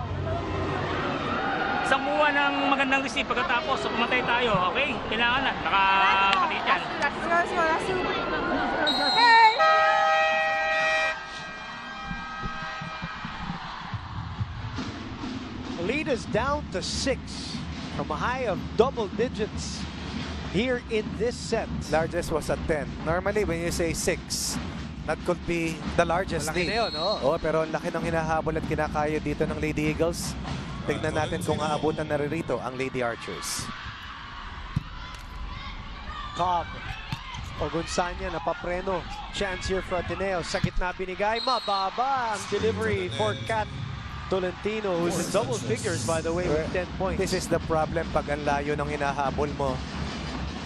[SPEAKER 12] Isang buwan ng magandang receive pagkatapos, so pumatay tayo, okay? Kailangan na, nakapatid yan.
[SPEAKER 1] Lead is down to six from a high of double digits here in this set.
[SPEAKER 5] Largest was at 10. Normally, when you say 6, that could be the largest
[SPEAKER 1] Malaki
[SPEAKER 5] lead.
[SPEAKER 1] na yun, oo.
[SPEAKER 5] Oo, pero ang laki ng hinahabol at kinakayo dito ng Lady Eagles. Tignan natin kung aabutan na rin rito ang Lady Archers.
[SPEAKER 1] Cobb. Ogunsanya napapreno. Chance here for Ateneo. Sa gitna binigay. Mababa ang delivery for Kat Tolentino who's in double figures by the way with 10 points.
[SPEAKER 5] This is the problem pag ang layo ng hinahabol mo.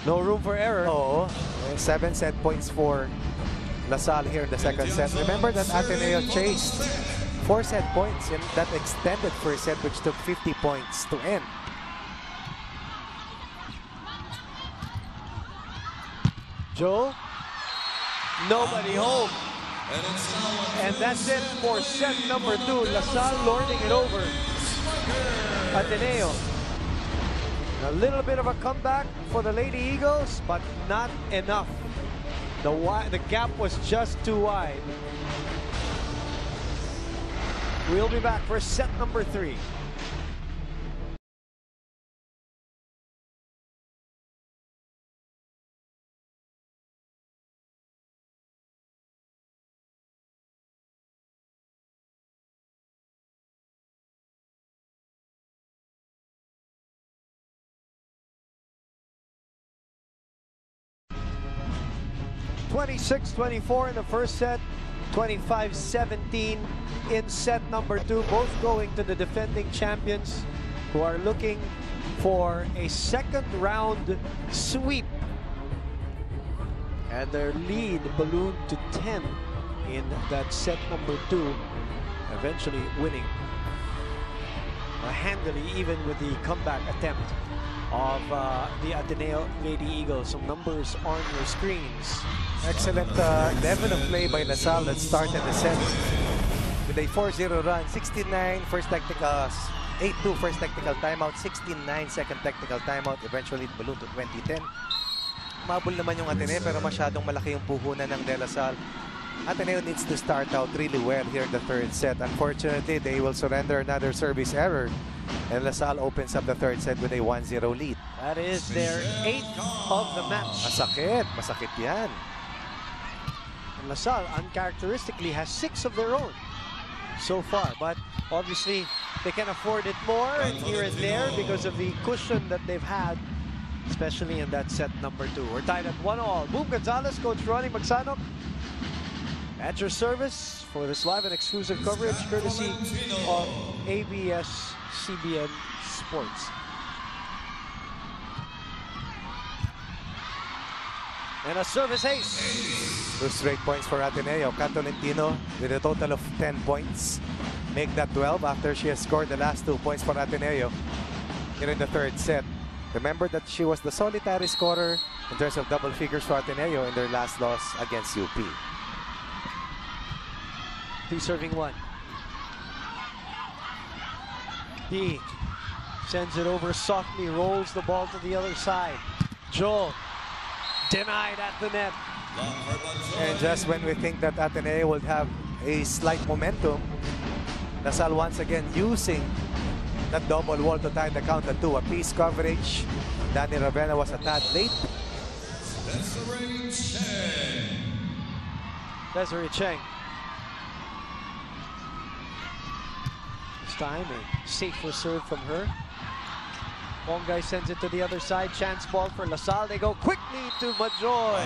[SPEAKER 1] No room for error.
[SPEAKER 5] Oo. 7 set points for Lasal here in the second set. Remember that Ateneo chased 4 set points in that extended first set which took 50 points to end.
[SPEAKER 1] Joe. Nobody home. And that's it for set number two. LaSalle lording it over. Ateneo. A little bit of a comeback for the Lady Eagles, but not enough. The, the gap was just too wide. We'll be back for set number three. Twenty-six, twenty-four in the first set, 25-17 in set number two, both going to the defending champions who are looking for a second round sweep. And their lead ballooned to 10 in that set number two, eventually winning handily even with the comeback attempt of uh, the Ateneo Lady Eagles. Some numbers on your screens.
[SPEAKER 5] Excellent uh, level of play by Lasal that started the set with a 4-0 run. 69 first technical, 8-2 first technical timeout, 69 second technical timeout. Eventually, it to 2010. Mabul naman yung Ateneo pero masyadong malaki yung puhunan ng De La Salle. Ateneo needs to start out really well here in the third set. Unfortunately, they will surrender another service error. And LaSalle opens up the third set with a 1-0 lead.
[SPEAKER 1] That is their eighth of the match.
[SPEAKER 5] Masakit. Masakit yan.
[SPEAKER 1] And LaSalle uncharacteristically has six of their own so far. But obviously, they can afford it more here and there because of the cushion that they've had, especially in that set number two. We're tied at one all. Boom Gonzalez, Coach Ronnie Magsanoc. At your service for this live and exclusive coverage courtesy of ABS-CBN Sports. And a service ace.
[SPEAKER 5] Two straight points for Ateneo. Kat Tolentino with a total of 10 points. Make that 12 after she has scored the last two points for Ateneo here in the third set. Remember that she was the solitary scorer in terms of double figures for Ateneo in their last loss against UP.
[SPEAKER 1] Two serving one. D sends it over softly, rolls the ball to the other side. Joel denied at the net.
[SPEAKER 5] And just when we think that Ateneo would have a slight momentum, La Salle once again using that double wall to tie the count at two. A piece coverage. Dani Ravena was a tad late.
[SPEAKER 7] Desiree Chen.
[SPEAKER 1] Desiree Cheng. Time a safer serve from her. Ponggay sends it to the other side. Chance ball for LaSalle. They go quickly to Majoy.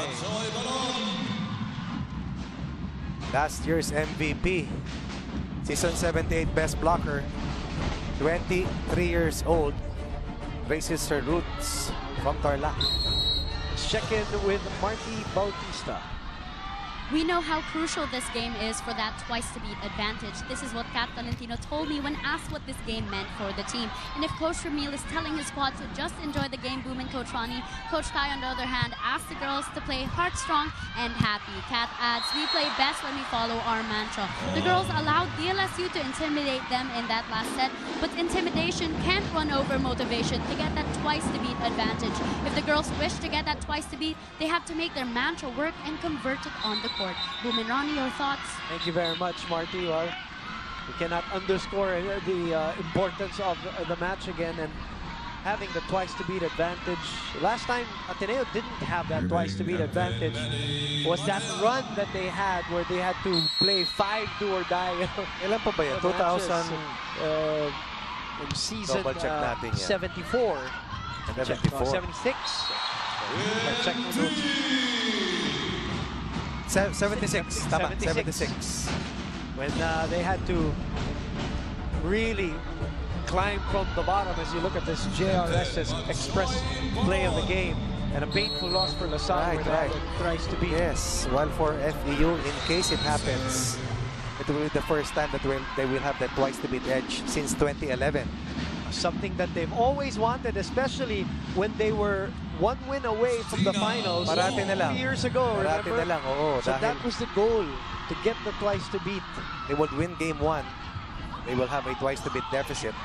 [SPEAKER 5] Last year's MVP. Season 78 best blocker. 23 years old. Traces her roots from Tarlac.
[SPEAKER 1] Let's check in with Marty Bautista.
[SPEAKER 8] We know how crucial this game is for that twice to beat advantage. This is what Kat Tolentino told me when asked what this game meant for the team. And if Coach Ramil is telling his squad to just enjoy the game, booming Coach Ronnie, Coach Tai, on the other hand, asked the girls to play heart strong and happy. Kat adds, we play best when we follow our mantra. The girls allowed DLSU to intimidate them in that last set, but intimidation can't run over motivation to get that twice to beat advantage. If the girls wish to get that twice to beat, they have to make their mantra work and convert it on the court. Boom and Ronnie, your thoughts?
[SPEAKER 1] Thank you very much, Marty. Well, we cannot underscore uh, the uh, importance of uh, the match again and having the twice to beat advantage. Last time Ateneo didn't have that twice to beat advantage was that run that they had where they had to play five do or die.
[SPEAKER 5] Ilan pa ba yan? 2000?
[SPEAKER 1] uh, in season
[SPEAKER 5] Double check
[SPEAKER 1] uh,
[SPEAKER 5] natin yan.
[SPEAKER 1] 74.
[SPEAKER 5] 74.
[SPEAKER 1] uh, 76. Let's check the notes.
[SPEAKER 5] Se- 76. Tama,
[SPEAKER 1] 76.
[SPEAKER 5] 76.
[SPEAKER 1] when uh, they had to really climb from the bottom as you look at this JRS's express play of the game and a painful loss for LaSalle
[SPEAKER 5] Right, right.
[SPEAKER 1] to beat.
[SPEAKER 5] Yes, while for FEU, in case it happens, it will be the first time that will, they will have that twice to beat edge since 2011.
[SPEAKER 1] Something that they've always wanted, especially when they were one win away from the finals
[SPEAKER 5] Parati na lang.
[SPEAKER 1] two years ago.
[SPEAKER 5] Parati
[SPEAKER 1] remember?
[SPEAKER 5] na lang, oo,
[SPEAKER 1] so
[SPEAKER 5] dahil-
[SPEAKER 1] that was the goal, to get the twice to beat.
[SPEAKER 5] They would win game one. They will have a twice to beat deficit.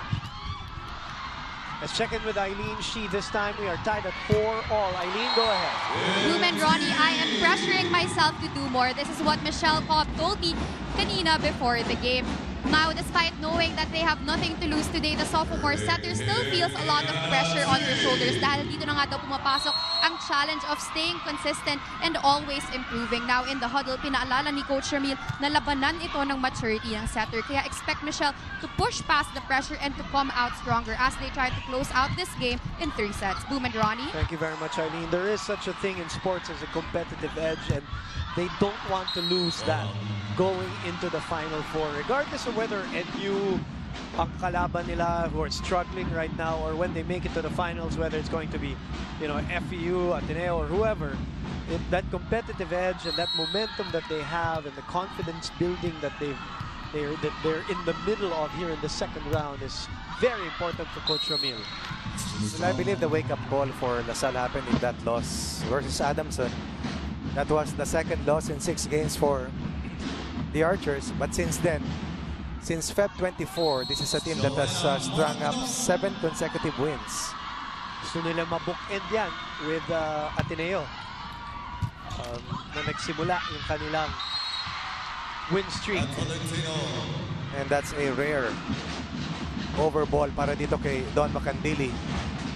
[SPEAKER 1] Let's check in with Eileen Shi. This time we are tied at four all. Eileen, go ahead.
[SPEAKER 9] Boom and Ronnie, I am pressuring myself to do more. This is what Michelle Cobb told me kanina before the game. Now, despite knowing that they have nothing to lose today, the sophomore setter still feels a lot of pressure on her shoulders dahil dito na nga daw pumapasok ang challenge of staying consistent and always improving. Now, in the huddle, pinaalala ni Coach Ramil na labanan ito ng maturity ng setter. Kaya expect Michelle to push past the pressure and to come out stronger as they try to close out this game in three sets. Boom and Ronnie.
[SPEAKER 1] Thank you very much, Eileen. There is such a thing in sports as a competitive edge, and they don't want to lose that going into the Final Four, regardless of whether NU ang kalaban nila who are struggling right now or when they make it to the finals, whether it's going to be, you know, FEU, Ateneo, or whoever, it, that competitive edge and that momentum that they have and the confidence building that they've they're, that they're in the middle of here in the second round is very important for Coach Ramil.
[SPEAKER 5] I believe the wake-up call for LaSalle happened in that loss versus Adamson. That was the second loss in six games for the Archers. But since then, since Feb 24, this is a team that has uh, strung up seven consecutive wins.
[SPEAKER 1] Gusto nila mabookend yan with uh, Ateneo. Um, na nagsimula yung kanilang win streak.
[SPEAKER 5] And that's a rare over ball para dito kay Don Macandili.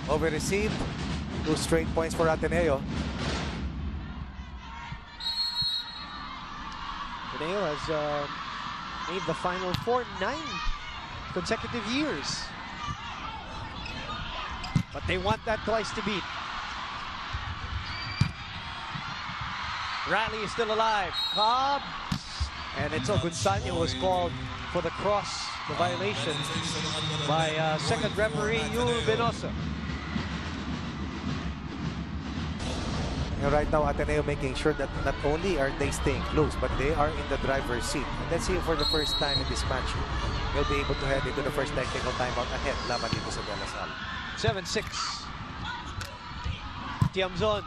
[SPEAKER 5] Over received, two straight points for Ateneo.
[SPEAKER 1] Ateneo has uh, made the Final Four nine consecutive years. But they want that twice to beat. Rally is still alive. Cobb. And Edsel Gonzalo was called for the cross, the violation, by uh, second referee Yul Venosa.
[SPEAKER 5] And right now, Ateneo making sure that not only are they staying close, but they are in the driver's seat. And let's see if for the first time in this match, they'll be able to head into the first technical timeout ahead laban dito sa De La Salle.
[SPEAKER 1] 7-6. Tiamzon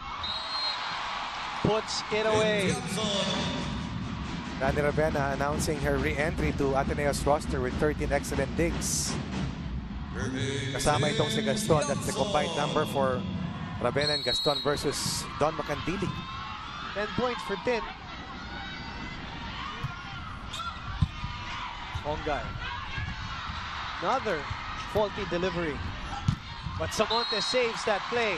[SPEAKER 1] puts it away.
[SPEAKER 5] Dani Ravena announcing her re-entry to Ateneo's roster with 13 excellent digs. Kasama itong si Gaston. That's the combined number for Ravena and Gaston versus Dawn Macandili.
[SPEAKER 1] 10 points for Tin. Ponggay. Another faulty delivery. But Samonte saves that play.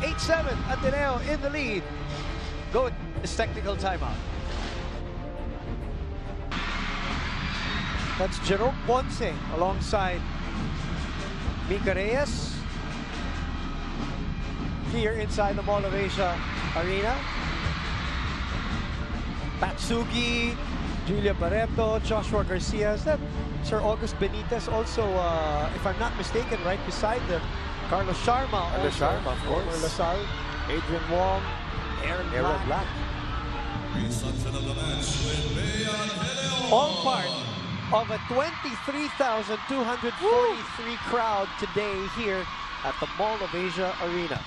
[SPEAKER 1] 8-7, Ateneo in the lead. Go with this technical timeout. That's Jerome Ponce alongside Mika Reyes. Here inside the Mall of Asia Arena. Patsugi, Julia Barreto, Joshua Garcia. Is that Sir August Benitez also, uh, if I'm not mistaken, right beside them? Carlos Sharma.
[SPEAKER 5] Carlos
[SPEAKER 1] also,
[SPEAKER 5] Sharma, of course.
[SPEAKER 1] LaSalle. Adrian Wong, Aaron
[SPEAKER 5] Aaron
[SPEAKER 1] Black.
[SPEAKER 5] Black.
[SPEAKER 7] Reception of the match with Bayan Heleon.
[SPEAKER 1] All part of a 23,243 crowd today here at the Mall of Asia Arena.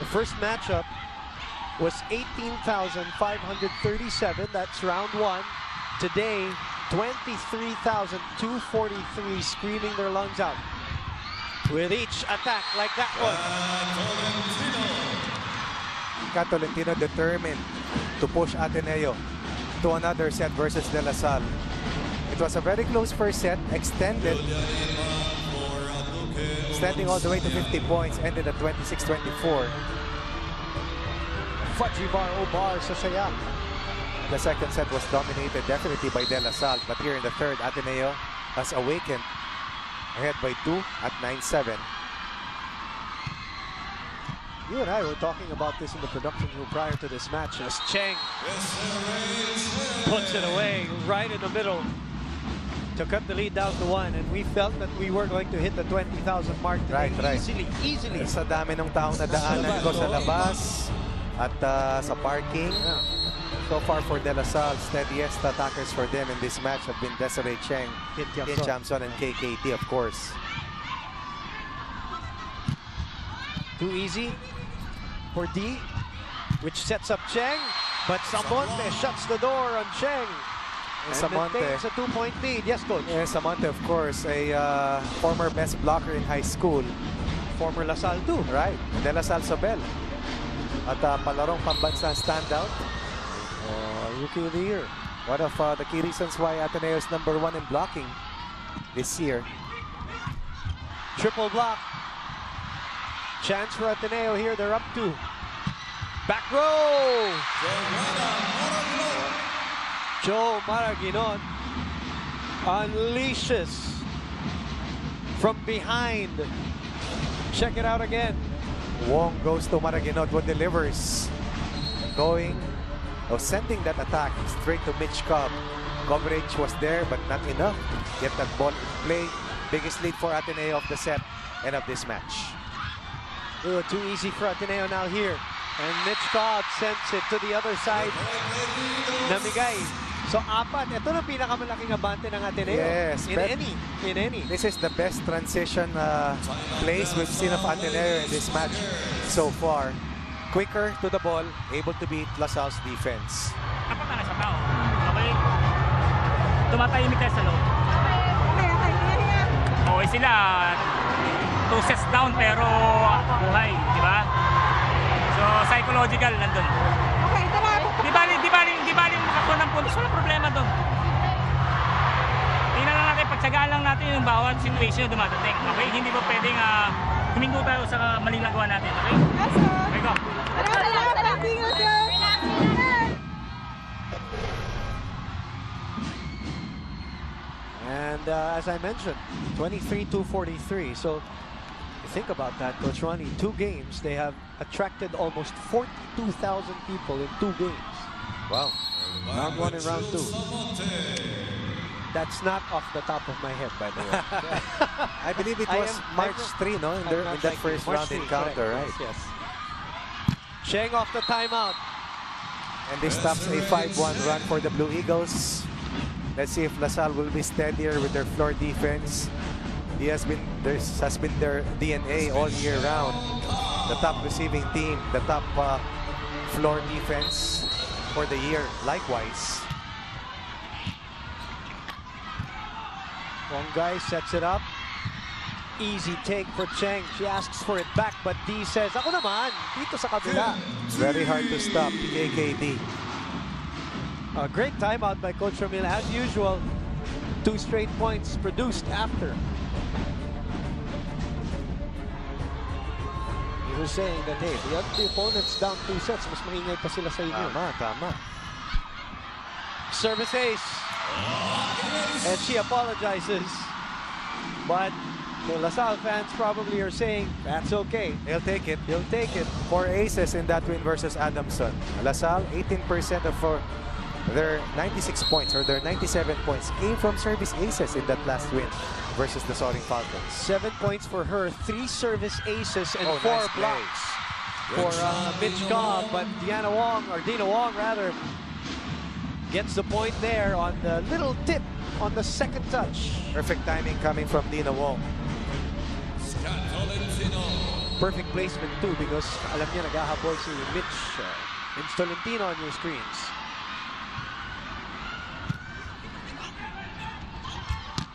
[SPEAKER 1] The first matchup was 18,537. That's round one. Today, 23,243 screaming their lungs out. With each attack like that one.
[SPEAKER 5] Kat Tolentino determined to push Ateneo to another set versus De La Salle. It was a very close first set, extended, extending all the way to 50 points, ended at 26-24.
[SPEAKER 1] Fajibar Obar sa saya.
[SPEAKER 5] The second set was dominated definitely by De La Salle, but here in the third, Ateneo has awakened ahead by two at 9-7.
[SPEAKER 1] You and I were talking about this in the production room prior to this match as Cheng puts it away right in the middle to cut the lead down to one. And we felt that we were going to hit the 20,000 mark today
[SPEAKER 5] Right, right.
[SPEAKER 1] easily, easily.
[SPEAKER 5] Sa dami ng taong nadaanan ko sa labas at uh, sa parking. So far for De La Salle, steadiest attackers for them in this match have been Desiree Cheng,
[SPEAKER 1] Tiamzon.
[SPEAKER 5] Tiamzon, and KKD, of course.
[SPEAKER 1] Too easy for D, which sets up Cheng. But Samonte shuts the door on Cheng. And
[SPEAKER 5] Samonte.
[SPEAKER 1] maintains a two-point lead. Yes, coach.
[SPEAKER 5] Yeah, Samonte, of course, a uh, former best blocker in high school.
[SPEAKER 1] Former Lasal too.
[SPEAKER 5] Right, De La Salle Sobel. At uh, palarong pambansa standout.
[SPEAKER 1] Uh, Rookie of the Year.
[SPEAKER 5] One of uh, the key reasons why Ateneo is number one in blocking this year.
[SPEAKER 1] Triple block. Chance for Ateneo here. They're up two. Back row. Jho Maraguinot unleashes from behind. Check it out again.
[SPEAKER 5] Wong goes to Maraguinot who delivers. Going, or sending that attack straight to Mitch Cobb. Coverage was there but not enough. Get that ball in play. Biggest lead for Ateneo of the set and of this match.
[SPEAKER 1] Ooh, too easy for Ateneo now here. And Mitch Cobb sends it to the other side. Namigay. So apat. Ito na pinakamalaking abante ng Ateneo.
[SPEAKER 5] Yes,
[SPEAKER 1] In any. In any.
[SPEAKER 5] This is the best transition uh, plays we've seen of Ateneo in this match so far. Quicker to the ball, able to beat LaSalle's defense.
[SPEAKER 12] Na sa tao. Okay? Tumatahimik tayo sa loob. Okay sila. Two sets down pero buhay. Di ba? So, psychological nandun. Di bali, di bali, di bali makakuha ng puntos. Wala problema doon. Tingnan lang natin, pagtsagaan lang natin yung bawat situation na dumadating. Okay? Hindi mo pwedeng uh, humingo tayo sa maling nagawa natin. Okay? Okay, go.
[SPEAKER 1] And uh, as I mentioned, 23-243. So think about that, Coach Ronnie. Two games, they have attracted almost 42,000 people in two games.
[SPEAKER 5] Wow.
[SPEAKER 1] Round one and round two. That's not off the top of my head, by the way.
[SPEAKER 5] I believe it was March
[SPEAKER 1] I'm-
[SPEAKER 5] 3, no? In,
[SPEAKER 1] I'm
[SPEAKER 5] the, in that
[SPEAKER 1] like
[SPEAKER 5] first
[SPEAKER 1] March
[SPEAKER 5] round
[SPEAKER 1] 3,
[SPEAKER 5] encounter,
[SPEAKER 1] correct.
[SPEAKER 5] right?
[SPEAKER 1] Yes, yes. Cheng off the timeout.
[SPEAKER 5] And this stops a 5-1 run for the Blue Eagles. Let's see if LaSalle will be steadier with their floor defense. He has been this has been their DNA all year round. The top receiving team, the top uh, floor defense for the year. Likewise,
[SPEAKER 1] One guy sets it up. Easy take for Cheng. She asks for it back, but D says, Ako naman, dito sa kabila.
[SPEAKER 5] very hard to stop. KKD.
[SPEAKER 1] A great timeout by Coach Ramil. As usual, two straight points produced after. He was saying that, hey, the other the opponent's down two sets, mas maingay pa sila sa inyo.
[SPEAKER 5] Tama, ah. tama.
[SPEAKER 1] Service ace. And she apologizes. But the LaSalle fans probably are saying, that's okay.
[SPEAKER 5] He'll take it.
[SPEAKER 1] He'll take it.
[SPEAKER 5] Four aces in that win versus Adamson. LaSalle, 18% of four their 96 points or their 97 points came from service aces in that last win versus the Soaring Falcons.
[SPEAKER 1] Seven points for her, three service aces and
[SPEAKER 5] Oh,
[SPEAKER 1] four
[SPEAKER 5] nice
[SPEAKER 1] blocks for uh, Mitch Cobb. But Diana Wong, or Deanna Wong rather, gets the point there on the little tip on the second touch.
[SPEAKER 5] Perfect timing coming from Deanna Wong.
[SPEAKER 1] Perfect placement too because alam niya naghahabol si Mitch uh, and Stolentino on your screens.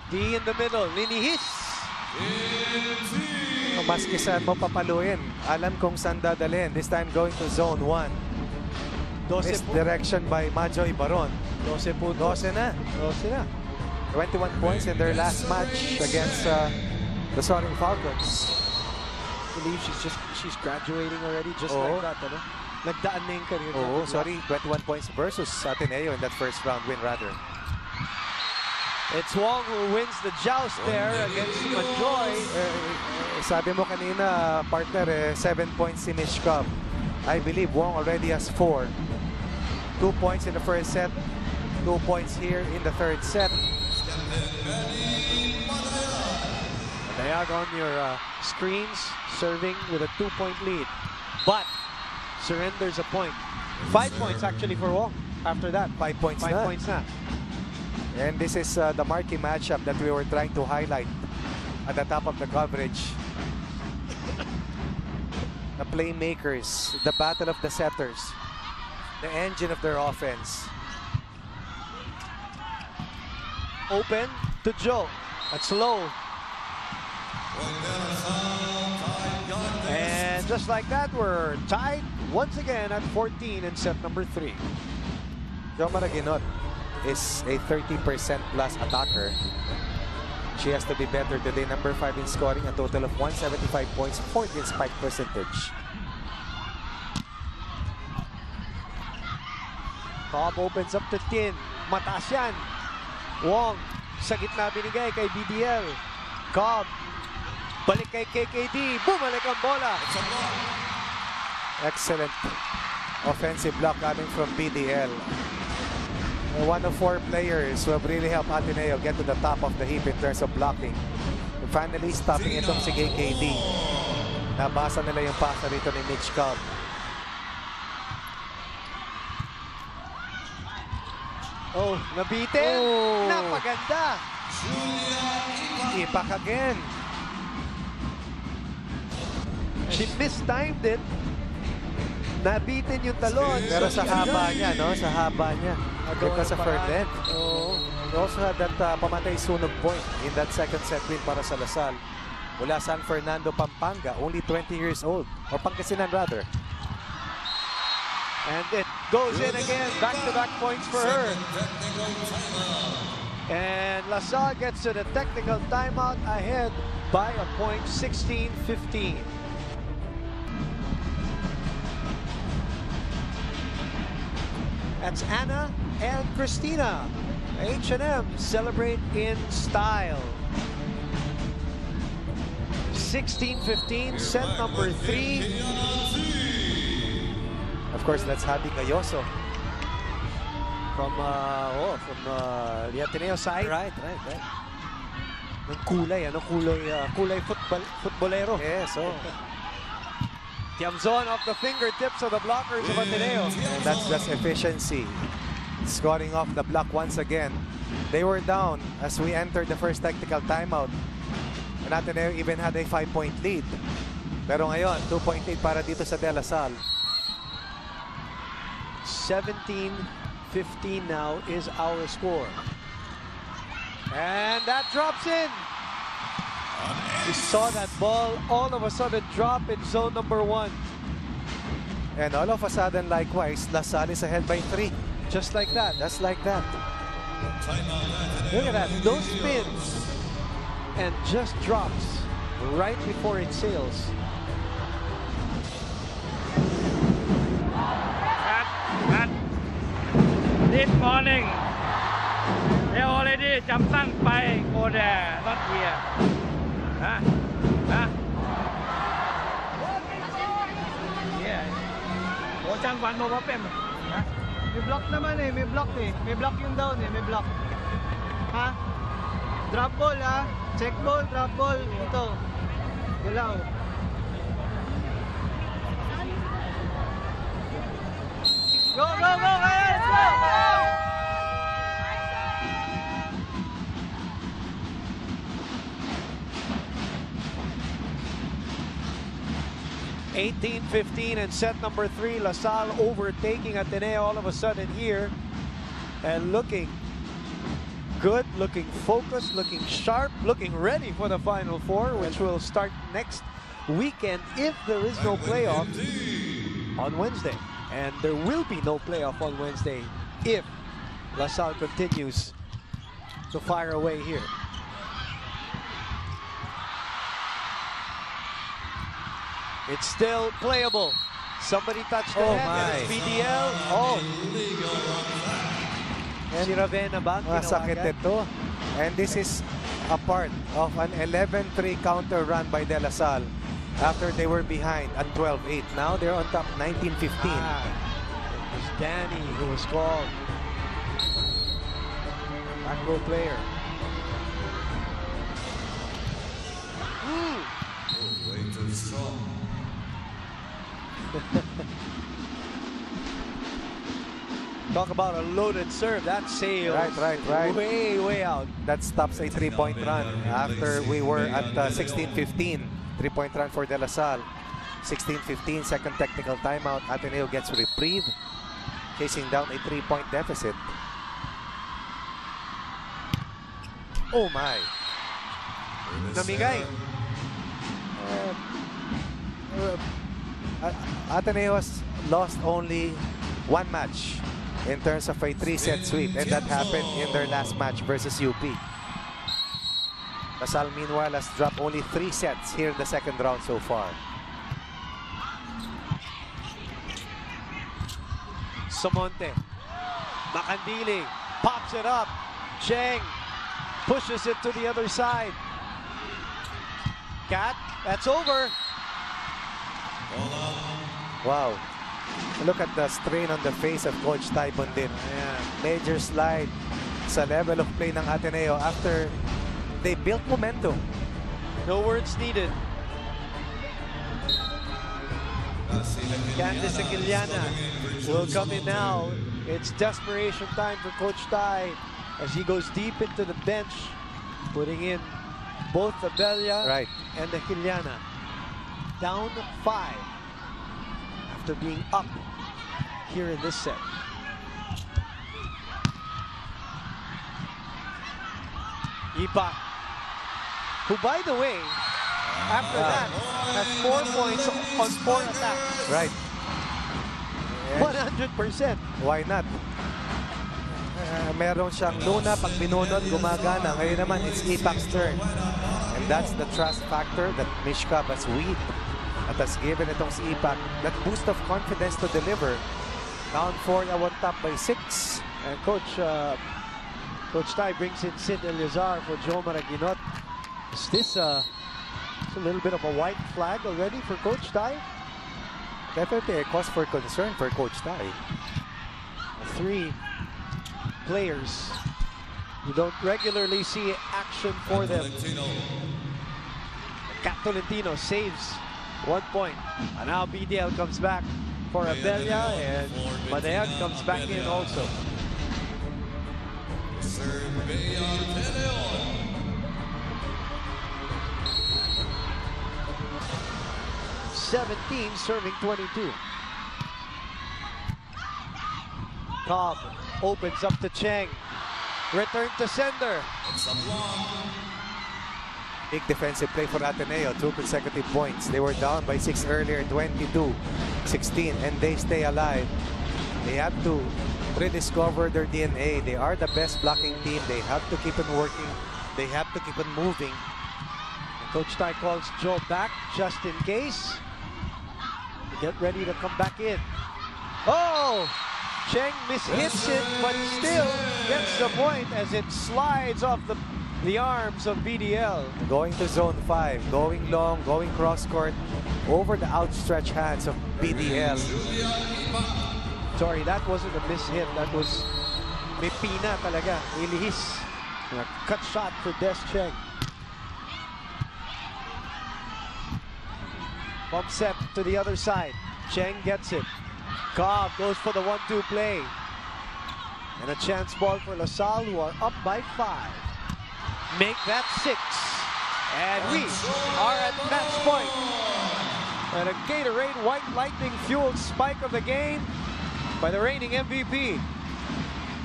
[SPEAKER 1] D in the middle, linihis.
[SPEAKER 5] Maski saan mo papaluin, alam kong saan dadalhin. This time going to zone 1.
[SPEAKER 1] 12
[SPEAKER 5] Missed direction by Majoy Baron.
[SPEAKER 1] 12 po.
[SPEAKER 5] 12 na.
[SPEAKER 1] 12 na.
[SPEAKER 5] 21 points in their last match against uh, the Soaring Falcons.
[SPEAKER 1] I believe she's just she's graduating already just
[SPEAKER 5] Oo.
[SPEAKER 1] like that, ano? Nagdaan na yung career.
[SPEAKER 5] Oh,
[SPEAKER 1] niya.
[SPEAKER 5] sorry, 21 points versus Ateneo in that first round win rather.
[SPEAKER 1] It's Wong who wins the joust there against Majoy.
[SPEAKER 5] Eh, sabi mo kanina, partner, eh, 7 points si Mitch Cobb. I believe Wong already has 4. 2 points in the first set, 2 points here in the third set.
[SPEAKER 1] Dayag on your uh, screens, serving with a two-point lead. But surrenders a point. Five points actually for Wong after that.
[SPEAKER 5] 5 points
[SPEAKER 1] Five
[SPEAKER 5] na.
[SPEAKER 1] points na.
[SPEAKER 5] And this is uh, the marquee matchup that we were trying to highlight at the top of the coverage. The playmakers, the battle of the setters, the engine of their offense.
[SPEAKER 1] Open to Jho. That's low. And just like that, we're tied once again at 14 in set number three.
[SPEAKER 5] Jho Maraguinot is a 30% plus attacker. She has to be better today. Number 5 in scoring, a total of 175 points, 14 spike percentage.
[SPEAKER 1] Cobb opens up to Tin. Mataas yan. Wong sa gitna binigay kay BDL. Cobb balik kay KKD. Bumalik ang bola.
[SPEAKER 5] Excellent offensive block coming from BDL. Uh, One of four players who have really helped Ateneo get to the top of the heap in terms of blocking. And finally, stopping itong si KKD. Nabasa nila yung pasa rito ni Mitch Cobb.
[SPEAKER 1] Oh, nabitin.
[SPEAKER 5] Oh.
[SPEAKER 1] Napaganda.
[SPEAKER 5] Ipak again.
[SPEAKER 1] She mistimed it. Nabitin yung talon.
[SPEAKER 5] Pero sa haba niya, no? Sa haba niya. Her
[SPEAKER 1] paraan.
[SPEAKER 5] length.
[SPEAKER 1] Oo.
[SPEAKER 5] He also had that uh, pamatay sunog point in that second set win para sa Lasal. Mula San Fernando, Pampanga, only 20 years old. Or Pangasinan rather.
[SPEAKER 1] And it goes in again. Back-to-back points for her. And LaSalle gets to the technical timeout ahead by a point, 16-15. That's Anna and Christina. H&M celebrate in style. 16-15, set number three.
[SPEAKER 5] Of course, that's Habi Gayoso.
[SPEAKER 1] From, uh, oh, from uh, the Ateneo side.
[SPEAKER 5] Right, right, right.
[SPEAKER 1] Ng kulay, ano? Kulay, uh, kulay football, footballero.
[SPEAKER 5] Yes, oh.
[SPEAKER 1] Tiamzon off the fingertips of the blockers of Ateneo.
[SPEAKER 5] And that's just efficiency. Scoring off the block once again. They were down as we entered the first technical timeout. And Ateneo even had a 5-point lead. Pero ngayon, 2-point lead para dito sa De La Salle.
[SPEAKER 1] 17-15 now is our score. And that drops in. We saw that ball all of a sudden drop in zone number one.
[SPEAKER 5] And all of a sudden, likewise, La Salle is ahead by 3.
[SPEAKER 1] Just like that.
[SPEAKER 5] Just like that.
[SPEAKER 1] Look at that. No spins. And just drops right before it sails.
[SPEAKER 10] Cut, cut. This morning, they already jump sun by go there, not here. Huh? Huh? Yeah. O siyang one over pa Ha?
[SPEAKER 13] May block naman eh, may block eh. May block yung down eh, may block. Ha? Drop ball à Check ball, drop ball. Ito. Galaw. Go, go, go, guys! Go! go!
[SPEAKER 1] 18-15 and set number three. LaSalle overtaking Ateneo all of a sudden here. And looking good, looking focused, looking sharp, looking ready for the Final Four, which will start next weekend if there is no playoff on Wednesday. And there will be no playoff on Wednesday if LaSalle continues to fire away here. It's still playable. Somebody touched the
[SPEAKER 5] Oh,
[SPEAKER 1] net.
[SPEAKER 5] my.
[SPEAKER 1] It's BDL. Oh. Si Ravena ba? ang
[SPEAKER 5] Masakit
[SPEAKER 1] tinawagan?
[SPEAKER 5] ito. And this is a part of an 11-3 counter run by De La Salle after they were behind at 12-8. Now they're on top 19-15.
[SPEAKER 1] Ah, it was Dani who was called. Back row player. Mm.
[SPEAKER 7] Way too strong.
[SPEAKER 1] Talk about a loaded serve. That sails
[SPEAKER 5] Right, right, right.
[SPEAKER 1] way, way out.
[SPEAKER 5] That stops a three-point run after we were at 16-15. Three-point run for De La Salle. 16-15, second technical timeout. Ateneo gets reprieve, chasing down a three-point deficit. Oh my!
[SPEAKER 1] Namigay.
[SPEAKER 5] Uh, uh, Uh, Ateneo lost only one match in terms of a three-set sweep, and that happened in their last match versus UP. La Salle, meanwhile, has dropped only three sets here in the second round so far.
[SPEAKER 1] Samonte. Macandili pops it up. Cheng pushes it to the other side. Kat, that's over.
[SPEAKER 5] Wow. Look at the strain on the face of Coach Tai Bundit. Major slide sa level of play ng Ateneo after they built momentum.
[SPEAKER 1] No words needed. Candice Aguiliana will come in now. It's desperation time for Coach Tai as he goes deep into the bench, putting in both Abella
[SPEAKER 5] Right.
[SPEAKER 1] and the Aguiliana. Down five after being up here in this set. Ipac, who by the way, after
[SPEAKER 5] Wow.
[SPEAKER 1] that, has four points on four attacks.
[SPEAKER 5] Right.
[SPEAKER 1] 100%.
[SPEAKER 5] Why not? Uh, meron siyang Luna, pag binunod, gumagana. Ngayon naman, it's Ipac's turn. And that's the trust factor that Mishka Basweed at has given itong si Ipac. That boost of confidence to deliver. Down four, now on top by six.
[SPEAKER 1] And Coach uh, Coach Tai brings in Sid Elizar for Jho Maraguinot. Is this uh, it's a little bit of a white flag already for Coach Tai?
[SPEAKER 5] Definitely a cause for concern for Coach Tai.
[SPEAKER 1] Three players you don't regularly see action for them. Kat Tolentino saves one point. And now BDL comes back for Abella and Madayag comes back in also. Seventeen serving 22. Cobb opens up to Cheng. Return to sender.
[SPEAKER 5] Big defensive play for Ateneo, two consecutive points. They were down by six earlier, 22-16, and they stay alive. They have to rediscover their DNA. They are the best blocking team. They have to keep on working. They have to keep on moving.
[SPEAKER 1] Coach Tai calls Jho back just in case. Get ready to come back in. Oh! Cheng mishits it, but still gets the point as it slides off the, the arms of BDL.
[SPEAKER 5] Going to zone five, going long, going cross court, over the outstretched hands of BDL.
[SPEAKER 1] Sorry, that wasn't a miss hit. That was may pina talaga. Ilihis. A cut shot for Des Cheng. Bump set to the other side. Cheng gets it. Cobb goes for the one-two play. And a chance ball for LaSalle, who are up by five. Make that six. And we are at match point. And a Gatorade White Lightning fueled spike of the game by the reigning MVP.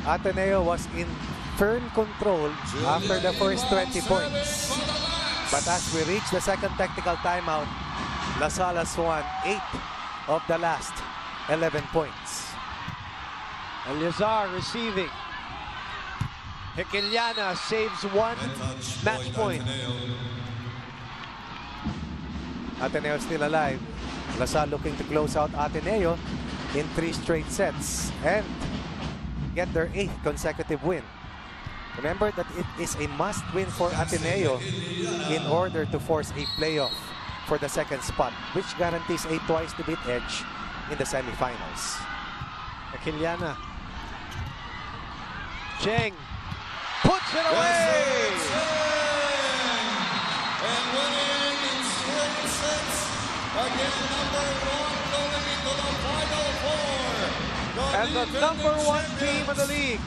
[SPEAKER 5] Ateneo was in firm control after the first 20 points. But as we reach the second technical timeout, LaSalle has won 8 of the last 11 points.
[SPEAKER 1] Eleazar receiving. Hikiliana saves one match point.
[SPEAKER 5] Ateneo still alive. LaSalle looking to close out Ateneo in three straight sets and get their eighth consecutive win. Remember that it is a must win for Ateneo in order to force a playoff for the second spot, which guarantees a twice to beat edge in the semifinals.
[SPEAKER 1] Aquiliana. Cheng it away.
[SPEAKER 7] And winning in sets. Again, number one going into the final four.
[SPEAKER 1] And the number one team in the league.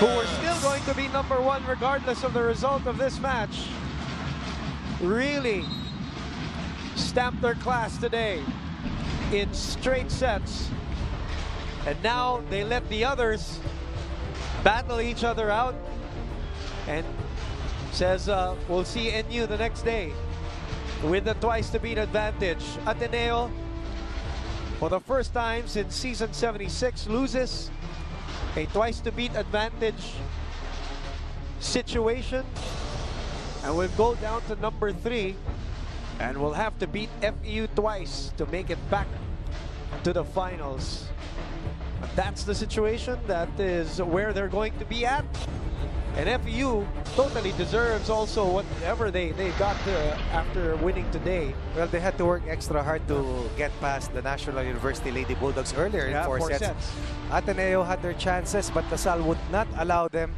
[SPEAKER 1] Who are still going to be number one regardless of the result of this match. Really stamped their class today in straight sets. And now they let the others battle each other out and says uh, we'll see NU the next day with the twice to beat advantage. Ateneo, for the first time since season 76, loses a twice to beat advantage situation and we'll go down to number three and we'll have to beat FEU twice to make it back to the finals. That's the situation. That is where they're going to be at. And FEU totally deserves also whatever they, they got uh, after winning today.
[SPEAKER 5] Well, they had to work extra hard to get past the National University Lady Bulldogs earlier
[SPEAKER 1] Yeah,
[SPEAKER 5] in four,
[SPEAKER 1] four
[SPEAKER 5] sets.
[SPEAKER 1] sets.
[SPEAKER 5] Ateneo had their chances, but LaSalle would not allow them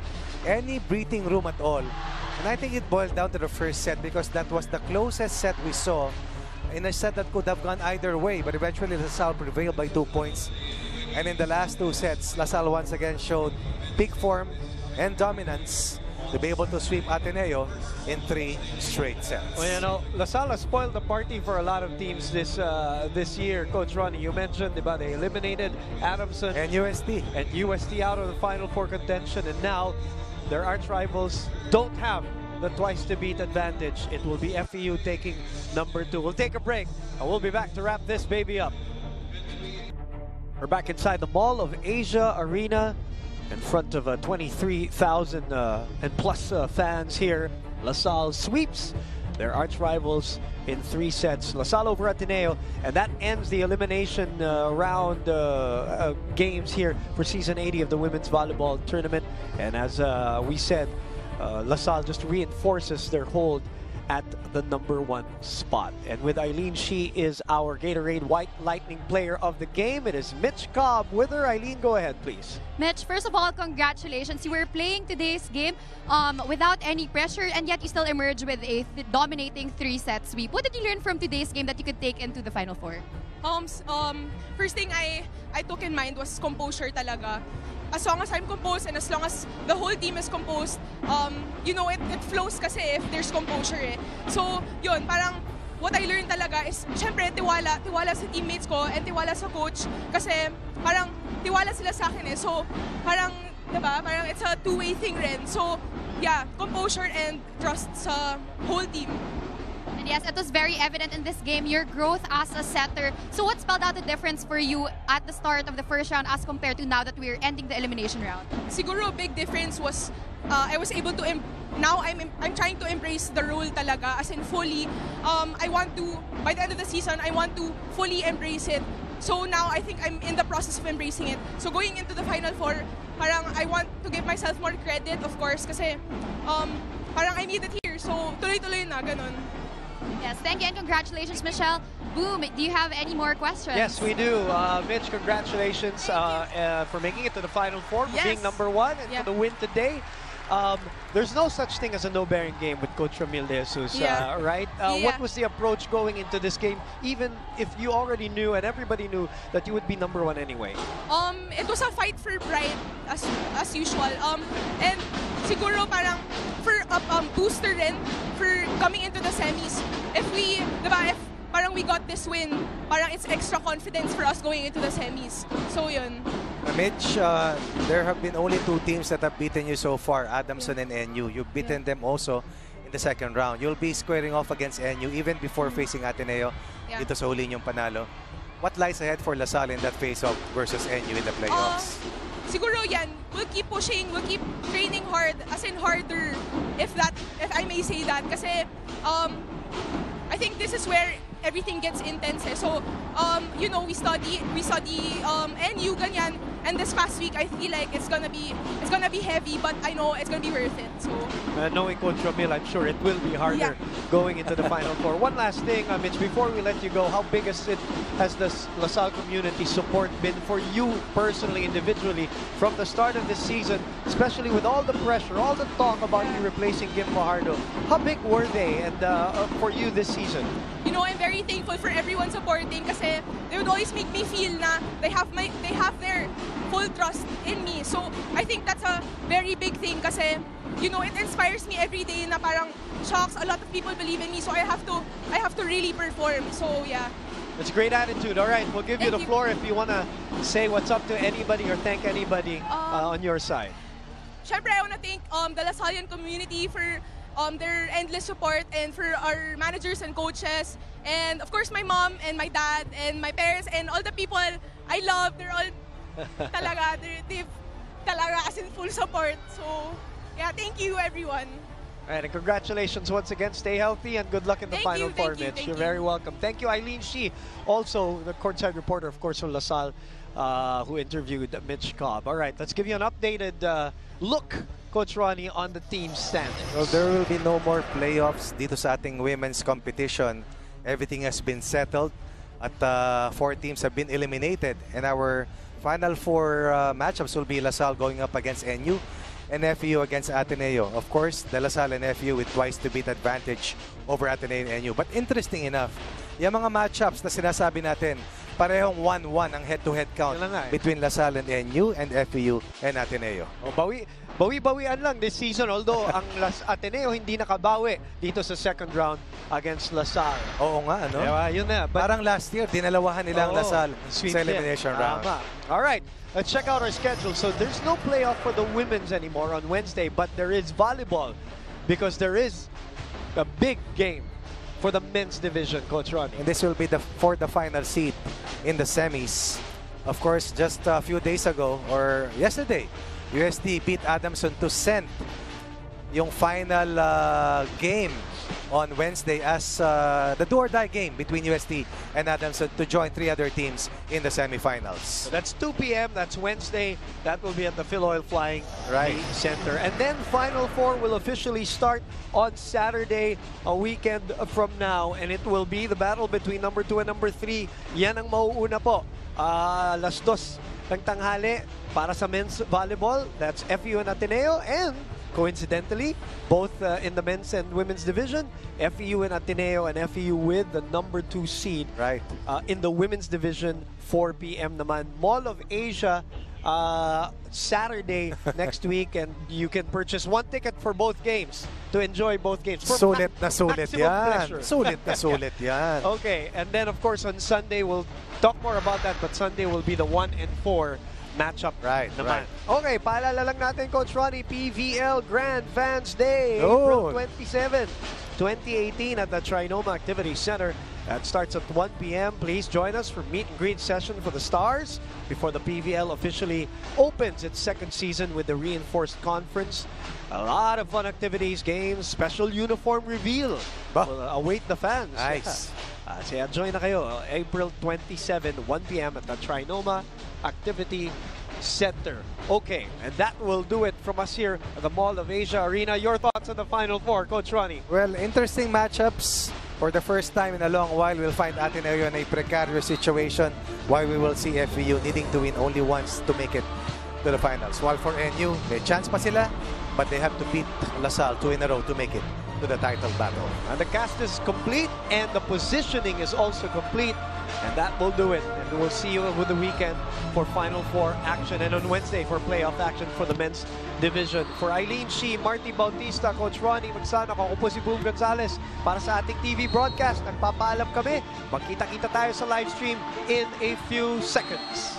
[SPEAKER 5] any breathing room at all. And I think it boiled down to the first set because that was the closest set we saw in a set that could have gone either way. But eventually, LaSalle prevailed by two points. And in the last two sets, LaSalle once again showed big form and dominance to be able to sweep Ateneo in three straight sets.
[SPEAKER 1] Well, you know, LaSalle has spoiled the party for a lot of teams this uh, this year. Coach Ronnie, you mentioned about they eliminated Adamson
[SPEAKER 5] and UST
[SPEAKER 1] and UST out of the Final Four contention, and now their arch rivals don't have the twice to beat advantage. It will be FEU taking number two. We'll take a break, and we'll be back to wrap this baby up. We're back inside the Mall of Asia Arena in front of uh, 23,000 uh, and plus uh, fans here. LaSalle sweeps their arch rivals in three sets. LaSalle over Ateneo, and that ends the elimination uh, round uh, uh, games here for season 80 of the women's volleyball tournament. And as uh, we said, uh, LaSalle just reinforces their hold at the number one spot. And with Eileen, she is our Gatorade White Lightning player of the game. It is Mitch Cobb with her. Eileen, go ahead, please.
[SPEAKER 9] Mitch, first of all, congratulations. You were playing today's game um, without any pressure, and yet you still emerged with a th- dominating three-set sweep. What did you learn from today's game that you could take into the Final Four?
[SPEAKER 14] Um, um, first thing I, I took in mind was composure talaga. As long as I'm composed and as long as the whole team is composed, um, you know, it, it flows kasi if there's composure eh. So, yun, parang what I learned talaga is, syempre, tiwala, tiwala sa teammates ko and tiwala sa coach kasi parang tiwala sila sa akin eh. So, parang, diba, parang it's a two-way thing rin. So, yeah, composure and trust sa whole team.
[SPEAKER 9] And yes, it was very evident in this game, your growth as a setter. So what spelled out the difference for you at the start of the first round as compared to now that we're ending the elimination round?
[SPEAKER 14] siguro a big difference was uh, I was able to now I'm I'm trying to embrace the role talaga as in fully um, I want to by the end of the season I want to fully embrace it so now I think I'm in the process of embracing it so going into the final four parang I want to give myself more credit of course kasi um, parang I made it here so tuloy-tuloy na ganun
[SPEAKER 9] Yes, thank you and congratulations, Michelle. Boom, do you have any more questions?
[SPEAKER 1] Yes, we do. Uh, Mitch, congratulations uh, uh, for making it to the Final Four, for
[SPEAKER 14] Yes.
[SPEAKER 1] being number one, and
[SPEAKER 14] Yeah.
[SPEAKER 1] for the win today. Um, there's no such thing as a no-bearing game with Coach Ramil De Jesus,
[SPEAKER 14] Yeah.
[SPEAKER 1] uh, right? Uh,
[SPEAKER 14] Yeah.
[SPEAKER 1] What was the approach going into this game, even if you already knew and everybody knew that you would be number one anyway?
[SPEAKER 14] Um, it was a fight for pride as as usual. Um, and siguro parang for a um, booster rin for coming into the semis. If we, di ba, if parang we got this win, parang it's extra confidence for us going into the semis. So yun.
[SPEAKER 5] Uh, Mitch, uh, there have been only two teams that have beaten you so far, Adamson and NU. You've beaten them also in the second round. You'll be squaring off against NU even before facing Ateneo
[SPEAKER 14] Yeah.
[SPEAKER 5] dito sa huli niyong panalo. What lies ahead for LaSalle in that face-off versus NU in the playoffs?
[SPEAKER 14] siguro yan, we'll keep pushing, we'll keep training hard, as in harder, if that, if I may say that. Kasi, um, I think this is where everything gets intense eh. So, um, you know, we study, we study um, NU, ganyan. And this past week, I feel like it's gonna be, it's gonna be heavy, but I know it's gonna be worth it. So,
[SPEAKER 1] Uh, knowing Coach Ramil, I'm sure it will be harder going into the Final Four. One last thing, uh, Mitch, before we let you go, how big has it has the LaSalle community support been for you personally, individually, from the start of this season, especially with all the pressure, all the talk about you replacing Kim Fajardo? How big were they and uh, uh, for you this season?
[SPEAKER 14] You know, I'm very thankful for everyone supporting kasi they would always make me feel na they have my they have their full trust in me. So, I think that's a very big thing kasi you know, it inspires me every day na parang shocks a lot of people believe in me so I have to I have to really perform. So, yeah.
[SPEAKER 1] It's a great attitude. All right, we'll give you the floor if you want to say what's up to anybody or thank anybody uh, on your side.
[SPEAKER 14] Syempre, I want to thank um, the Lasallian community for um, their endless support and for our managers and coaches. And of course, my mom and my dad and my parents and all the people I love. They're all talaga, they're, they've talaga as in full support. So, yeah, thank you everyone.
[SPEAKER 1] All right, and congratulations once again. Stay healthy and good luck in the
[SPEAKER 14] Thank
[SPEAKER 1] Final
[SPEAKER 14] you,
[SPEAKER 1] Four,
[SPEAKER 14] you,
[SPEAKER 1] You're
[SPEAKER 14] you.
[SPEAKER 1] very welcome. Thank you, Eileen Shi, also the courtside reporter, of course, from LaSalle, uh, who interviewed Mitch Cobb. All right, let's give you an updated uh, look, Coach Ronnie, on the team standings.
[SPEAKER 5] Well, there will be no more playoffs dito sa ating women's competition. Everything has been settled at uh, four teams have been eliminated and our final four uh, matchups will be LaSalle going up against NU and FEU against Ateneo. Of course, the LaSalle and FEU with twice to beat advantage over Ateneo and NU. But interesting enough, yung mga matchups na sinasabi natin, parehong 1-1 ang head-to-head count between LaSalle and NU and FEU and Ateneo.
[SPEAKER 1] O, bawi, bawi-bawian lang this season, although ang Las Ateneo hindi nakabawi dito sa second round against LaSalle.
[SPEAKER 5] Oo nga, ano?
[SPEAKER 1] Diba? Yun na. But,
[SPEAKER 5] Parang last year, dinalawahan nila ang
[SPEAKER 1] Oo,
[SPEAKER 5] Lasal
[SPEAKER 1] sweep
[SPEAKER 5] sa elimination round.
[SPEAKER 1] Tama. All right, let's check out our schedule. So there's no playoff for the women's anymore on Wednesday, but there is volleyball because there is a big game for the men's division, Coach Ronnie.
[SPEAKER 5] And this will be the for the final seed in the semis. Of course, just a few days ago or yesterday, UST beat Adamson to send yung final uh, game on Wednesday as uh, the do or die game between UST and Adamson to join three other teams in the semifinals.
[SPEAKER 1] So that's 2 p.m. That's Wednesday. That will be at the Phil Oil Flying
[SPEAKER 5] Right.
[SPEAKER 1] Center. And then Final Four will officially start on Saturday, a weekend from now. And it will be the battle between number 2 and number 3. Yan ang mauuna po. Ah, las dos ng tanghali para sa men's volleyball. That's FEU and Ateneo. And coincidentally, both uh, in the men's and women's division, FEU and Ateneo and FEU with the number 2 seed.
[SPEAKER 5] Right.
[SPEAKER 1] Uh, in the women's division, 4 p.m. naman. Mall of Asia, uh, Saturday next week, and you can purchase one ticket for both games to enjoy both games. For
[SPEAKER 5] Sulit na sulit yan.
[SPEAKER 1] pleasure.
[SPEAKER 5] Sulit na sulit yan.
[SPEAKER 1] Okay, and then of course on Sunday we'll talk more about that, but Sunday will be the 1 and 4 matchup
[SPEAKER 5] Right,
[SPEAKER 1] naman.
[SPEAKER 5] right.
[SPEAKER 1] Okay, paalala lang natin Coach Ronnie, PVL Grand Fans Day, April 27, 2018 at the Trinoma Activity Center. That starts at 1 p.m. Please join us for meet and greet session for the Stars before the PVL officially opens its second season with the reinforced conference. A lot of fun activities, games, special uniform reveal will await the fans.
[SPEAKER 5] Nice.
[SPEAKER 1] Uh, kaya join na kayo. April 27, 1 p.m. at the Trinoma Activity Center. Okay, and that will do it from us here at the Mall of Asia Arena. Your thoughts on the Final Four, Coach Ronnie?
[SPEAKER 5] Well, interesting matchups. for the first time in a long while, we'll find Ateneo in a precarious situation while we will see FEU needing to win only once to make it to the finals. While for NU, may chance pa sila, but they have to beat LaSalle two in a row to make it to the title battle.
[SPEAKER 1] And the cast is complete and the positioning is also complete. And that will do it. And we'll see you over the weekend for Final Four action and on Wednesday for playoff action for the men's division. For Eileen Shi, Marty Bautista, Coach Ronnie Magsanoc, ako po si Boom Gonzalez para sa ating TV broadcast. Nagpapaalam kami. Magkita-kita tayo sa live stream in a few seconds.